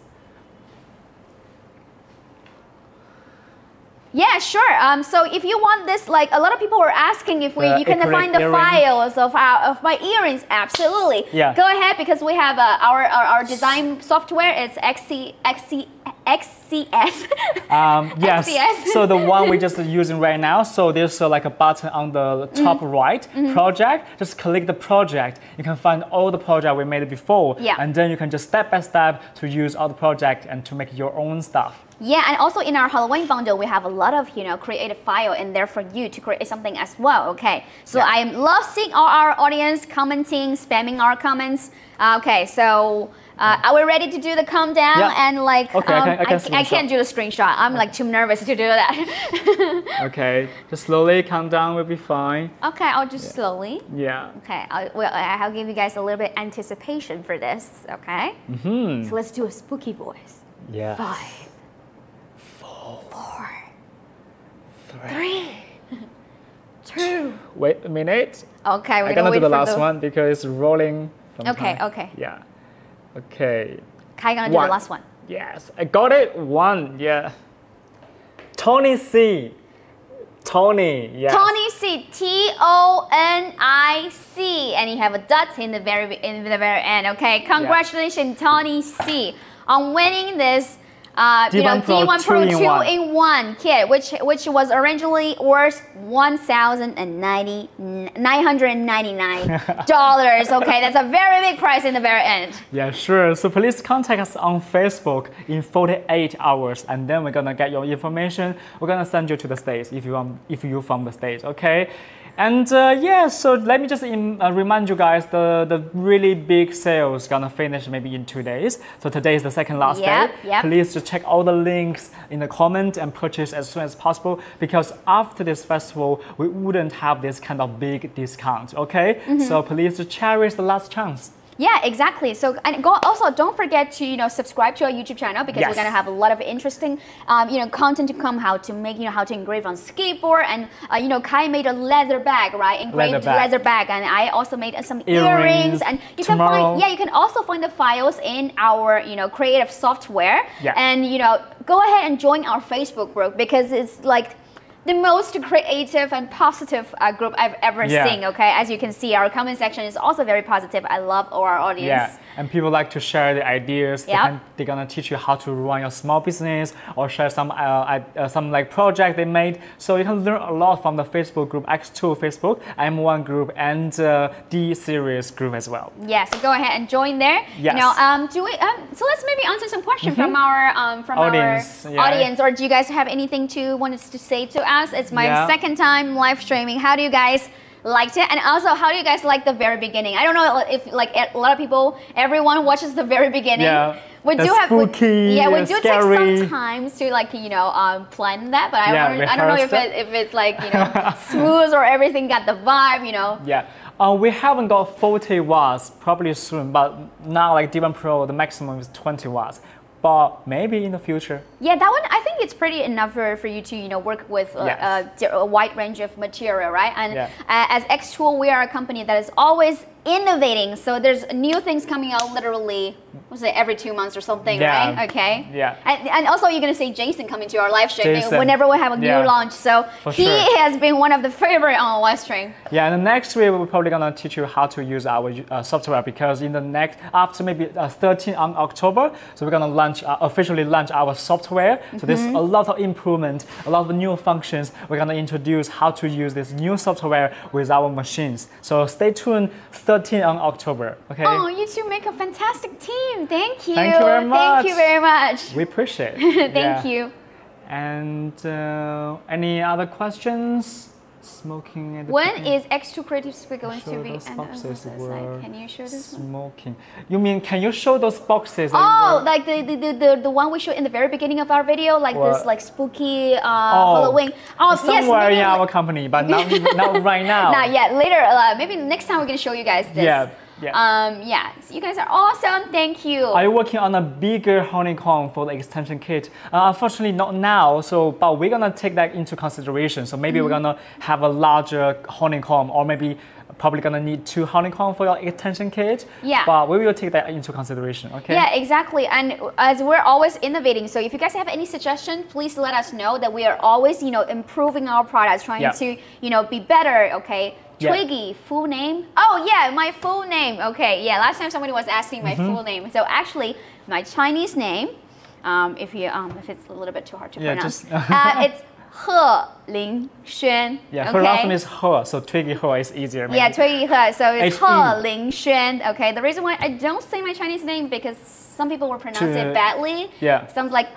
Yeah, sure. Um, so if you want this, like a lot of people were asking if we The you can find the earring. files of our of my earrings. Absolutely. Yeah. Go ahead because we have uh, our, our our design software. It's XC XC XCS. Um, yes. XCS. so the one we're just using right now. So there's uh, like a button on the top Mm-hmm. right, project. Just click the project. You can find all the project we made before. Yeah. And then you can just step by step to use all the project and to make your own stuff. Yeah, and also in our Halloween bundle, we have a lot of you know creative file in there for you to create something as well. Okay, so Yeah. I love seeing all our audience commenting, spamming our comments. Uh, okay, so. Uh, are we ready to do the countdown Yeah. and like Okay, I um, can- I can I, can't do the screenshot. I'm like too nervous to do that. Okay. Just slowly count down. We'll be fine. okay, I'll just slowly. Yeah. Okay, I'll, well, I'll give you guys a little bit anticipation for this. Okay, Hmm. so let's do a spooky voice. Yeah. Five, four, three, two. Wait a minute. Okay, we're I'm gonna gonna wait do the last the. one because it's rolling. From Okay, okay. Yeah. Okay. Kai gonna do One. the last one. Yes, I got it. One. Yeah. Tony C. Tony. Yes. Tony C. T O N I C, and you have a dot in the very in the very end. Okay, congratulations, Tony C. on winning this uh, you know, D1 Pro D1 Pro 2 in 2 1. in 1 kit, which which was originally worth $1,090 okay, that's a very big price in the very end. Yeah, sure. So please contact us on Facebook in 48 hours, and then we're gonna get your information. We're gonna send you to the states if you um, if you from the states. Okay. And uh, yeah, so let me just in, uh, remind you guys the, the really big sale is gonna finish maybe in two days. So today is the second last Yep, day. yep. Please just check all the links in the comment and purchase as soon as possible because after this festival, we wouldn't have this kind of big discount. Okay, Mm-hmm. so please cherish the last chance. Yeah, exactly. So and go, also don't forget to you know subscribe to our YouTube channel because we're gonna have a lot of interesting um, you know content to come. How to make you know how to engrave on skateboard and uh, you know Kai made a leather bag right engraved bag. leather bag and I also made uh, some Earrings earrings, and you can tomorrow. find yeah you can also find the files in our you know creative software Yeah. and you know go ahead and join our Facebook group because it's like. The most creative and positive uh, group I've ever Yeah. seen. Okay, as you can see, our comment section is also very positive. I love our audience. Yeah, and people like to share the ideas. They can, they're gonna teach you how to run your small business or share some uh, uh, some like project they made. So you can learn a lot from the Facebook group xTool Facebook, M1 group, and uh, D series group as well. Yeah, so go ahead and join there. Yes. You know, um, do we? Um, so let's maybe answer some questions from our um, from Audience, our yeah. audience. Or do you guys have anything to want us to say to us? It's my Yeah. second time live streaming. How do you guys? Liked it, and also how do you guys like the very beginning? I don't know if like a lot of people, everyone watches the very beginning. Yeah, we do have, we- spooky, yeah, we do scary. take some times to like you know um, plan that, but I, Yeah, don't, I don't know if it, if it's like you know smooth or everything got the vibe, you know. Yeah. Uh, we haven't got 40 watts, probably soon, but now like D1 Pro, the maximum is 20 watts. But maybe in the future. Yeah, that one I think it's pretty enough for, for you to you know work with uh, Yes. uh, di- a wide range of material, right? And Yeah. uh, as xTool, we are a company that is always innovating. So there's new things coming out literally, what's it, every two months or something, Yeah. right? Okay. Yeah. And, and also you're gonna see Jason coming to our live stream Jason. whenever we have a new Yeah. launch. So For he sure. has been one of the favorite on live stream. Yeah, and the next week we're probably gonna teach you how to use our uh, software because in the next after maybe uh, 13 on October, so we're gonna launch uh, officially launch our software. So there's Mm-hmm. a lot of improvement, a lot of new functions. We're gonna introduce how to use this new software with our machines. So stay tuned 13 on October. Okay. Oh, you two make a fantastic team. Thank you. Thank you very much. Thank you very much. We appreciate. it. Thank Yeah. you. And uh, any other questions? Smoking at the When beginning. is xTool Creative Suite going to be? those and- boxes were like, can you show this one? Smoking. You mean can you show those boxes? Oh, like the, the, the, the, one we showed in the very beginning of our video, like this like spooky uh, Halloween. Oh, yes, somewhere maybe in like- our company, but not, not right now. Not yet. Later, uh, maybe next time we're gonna show you guys this. Yeah, yeah. Um, yeah. So you guys are awesome. Thank you. Are you working on a bigger honeycomb for the extension kit? Uh, unfortunately, not now. So, but we're gonna take that into consideration. So maybe we're Mm-hmm. gonna have a larger honeycomb, or maybe probably gonna need two honeycomb for your extension kit. Yeah. But we will take that into consideration. Okay. Yeah, exactly. And as we're always innovating, so if you guys have any suggestion, please let us know that we are always, you know, improving our products, trying Yeah. to, you know, be better. Okay. Yeah. Twiggy, full name? Oh yeah, my full name. Okay, yeah. Last time somebody was asking my Mm-hmm. full name. So actually, my Chinese name, um, if you um, if it's a little bit too hard to Yeah, pronounce, just- uh, it's He Ling Xuan. Yeah. okay? Her last name is He, so Twiggy He is easier. Maybe. Yeah, Twiggy He. So it's H-E. He Ling Xuan. Okay, the reason why I don't say my Chinese name because some people will pronounce To- it badly. Yeah. Sounds like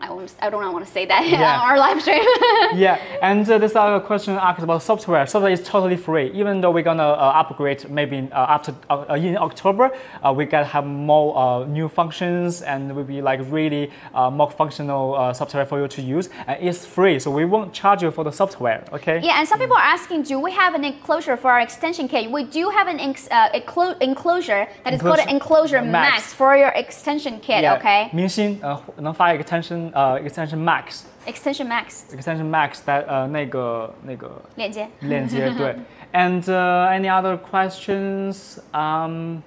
I won't, I don't want to say that Yeah. on our live stream. Yeah, and uh, this other question asked about software. Software is totally free. Even though we're gonna uh, upgrade maybe in, uh, after uh, uh, in October, uh, we can have more uh, new functions and will be like really uh, more functional uh, software for you to use. And it's free, so we won't charge you for the software. Okay. yeah, and some people are asking, do we have an enclosure for our extension kit? We do have an ex- uh, enclo- enclosure that is called an Enclosure enclosure Max. max. for your extension kit. Yeah. Okay, 明星呃能发 extension 呃 extension max extension max extension max 的呃那个那个链接。链接对。And uh, any other questions? Um,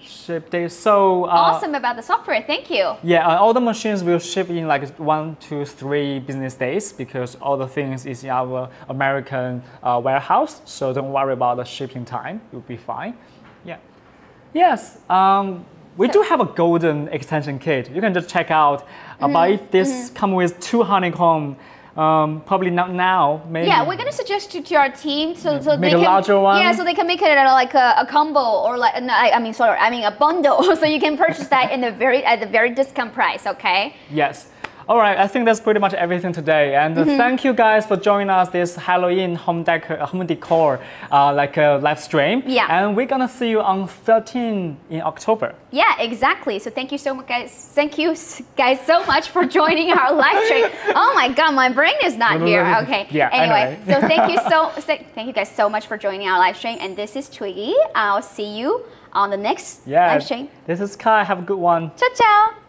ship date. So uh, awesome about the software. Thank you. Yeah, uh, all the machines will ship in like one to three business days because all the things is in our American uh, warehouse. So don't worry about the shipping time. You'll be fine. Yeah. Yes. Um, we do have a golden extension kit. You can just check out. Uh, Mm-hmm. but if this come with two honeycomb, um, probably not now. Maybe. Yeah, we're gonna suggest it to our team so, so Make they a can larger one? Yeah, so they can make it like a, a combo or like no, I, I mean sorry, I mean a bundle. so you can purchase that in the very at the very discount price. Okay. Yes. All right, I think that's pretty much everything today. And uh, Mm-hmm. thank you guys for joining us this Halloween home decor, home decor, uh, like a live stream. Yeah. And we're gonna see you on 13 in October. Yeah, exactly. So thank you so much, guys. Thank you guys so much for joining our live stream. Oh my God, my brain is not here. Okay. Yeah, Anyway, anyway. so thank you so so- thank you guys so much for joining our live stream. And this is Twiggy. I'll see you on the next Yeah. live stream. This is Kai. Have a good one. Ciao, ciao.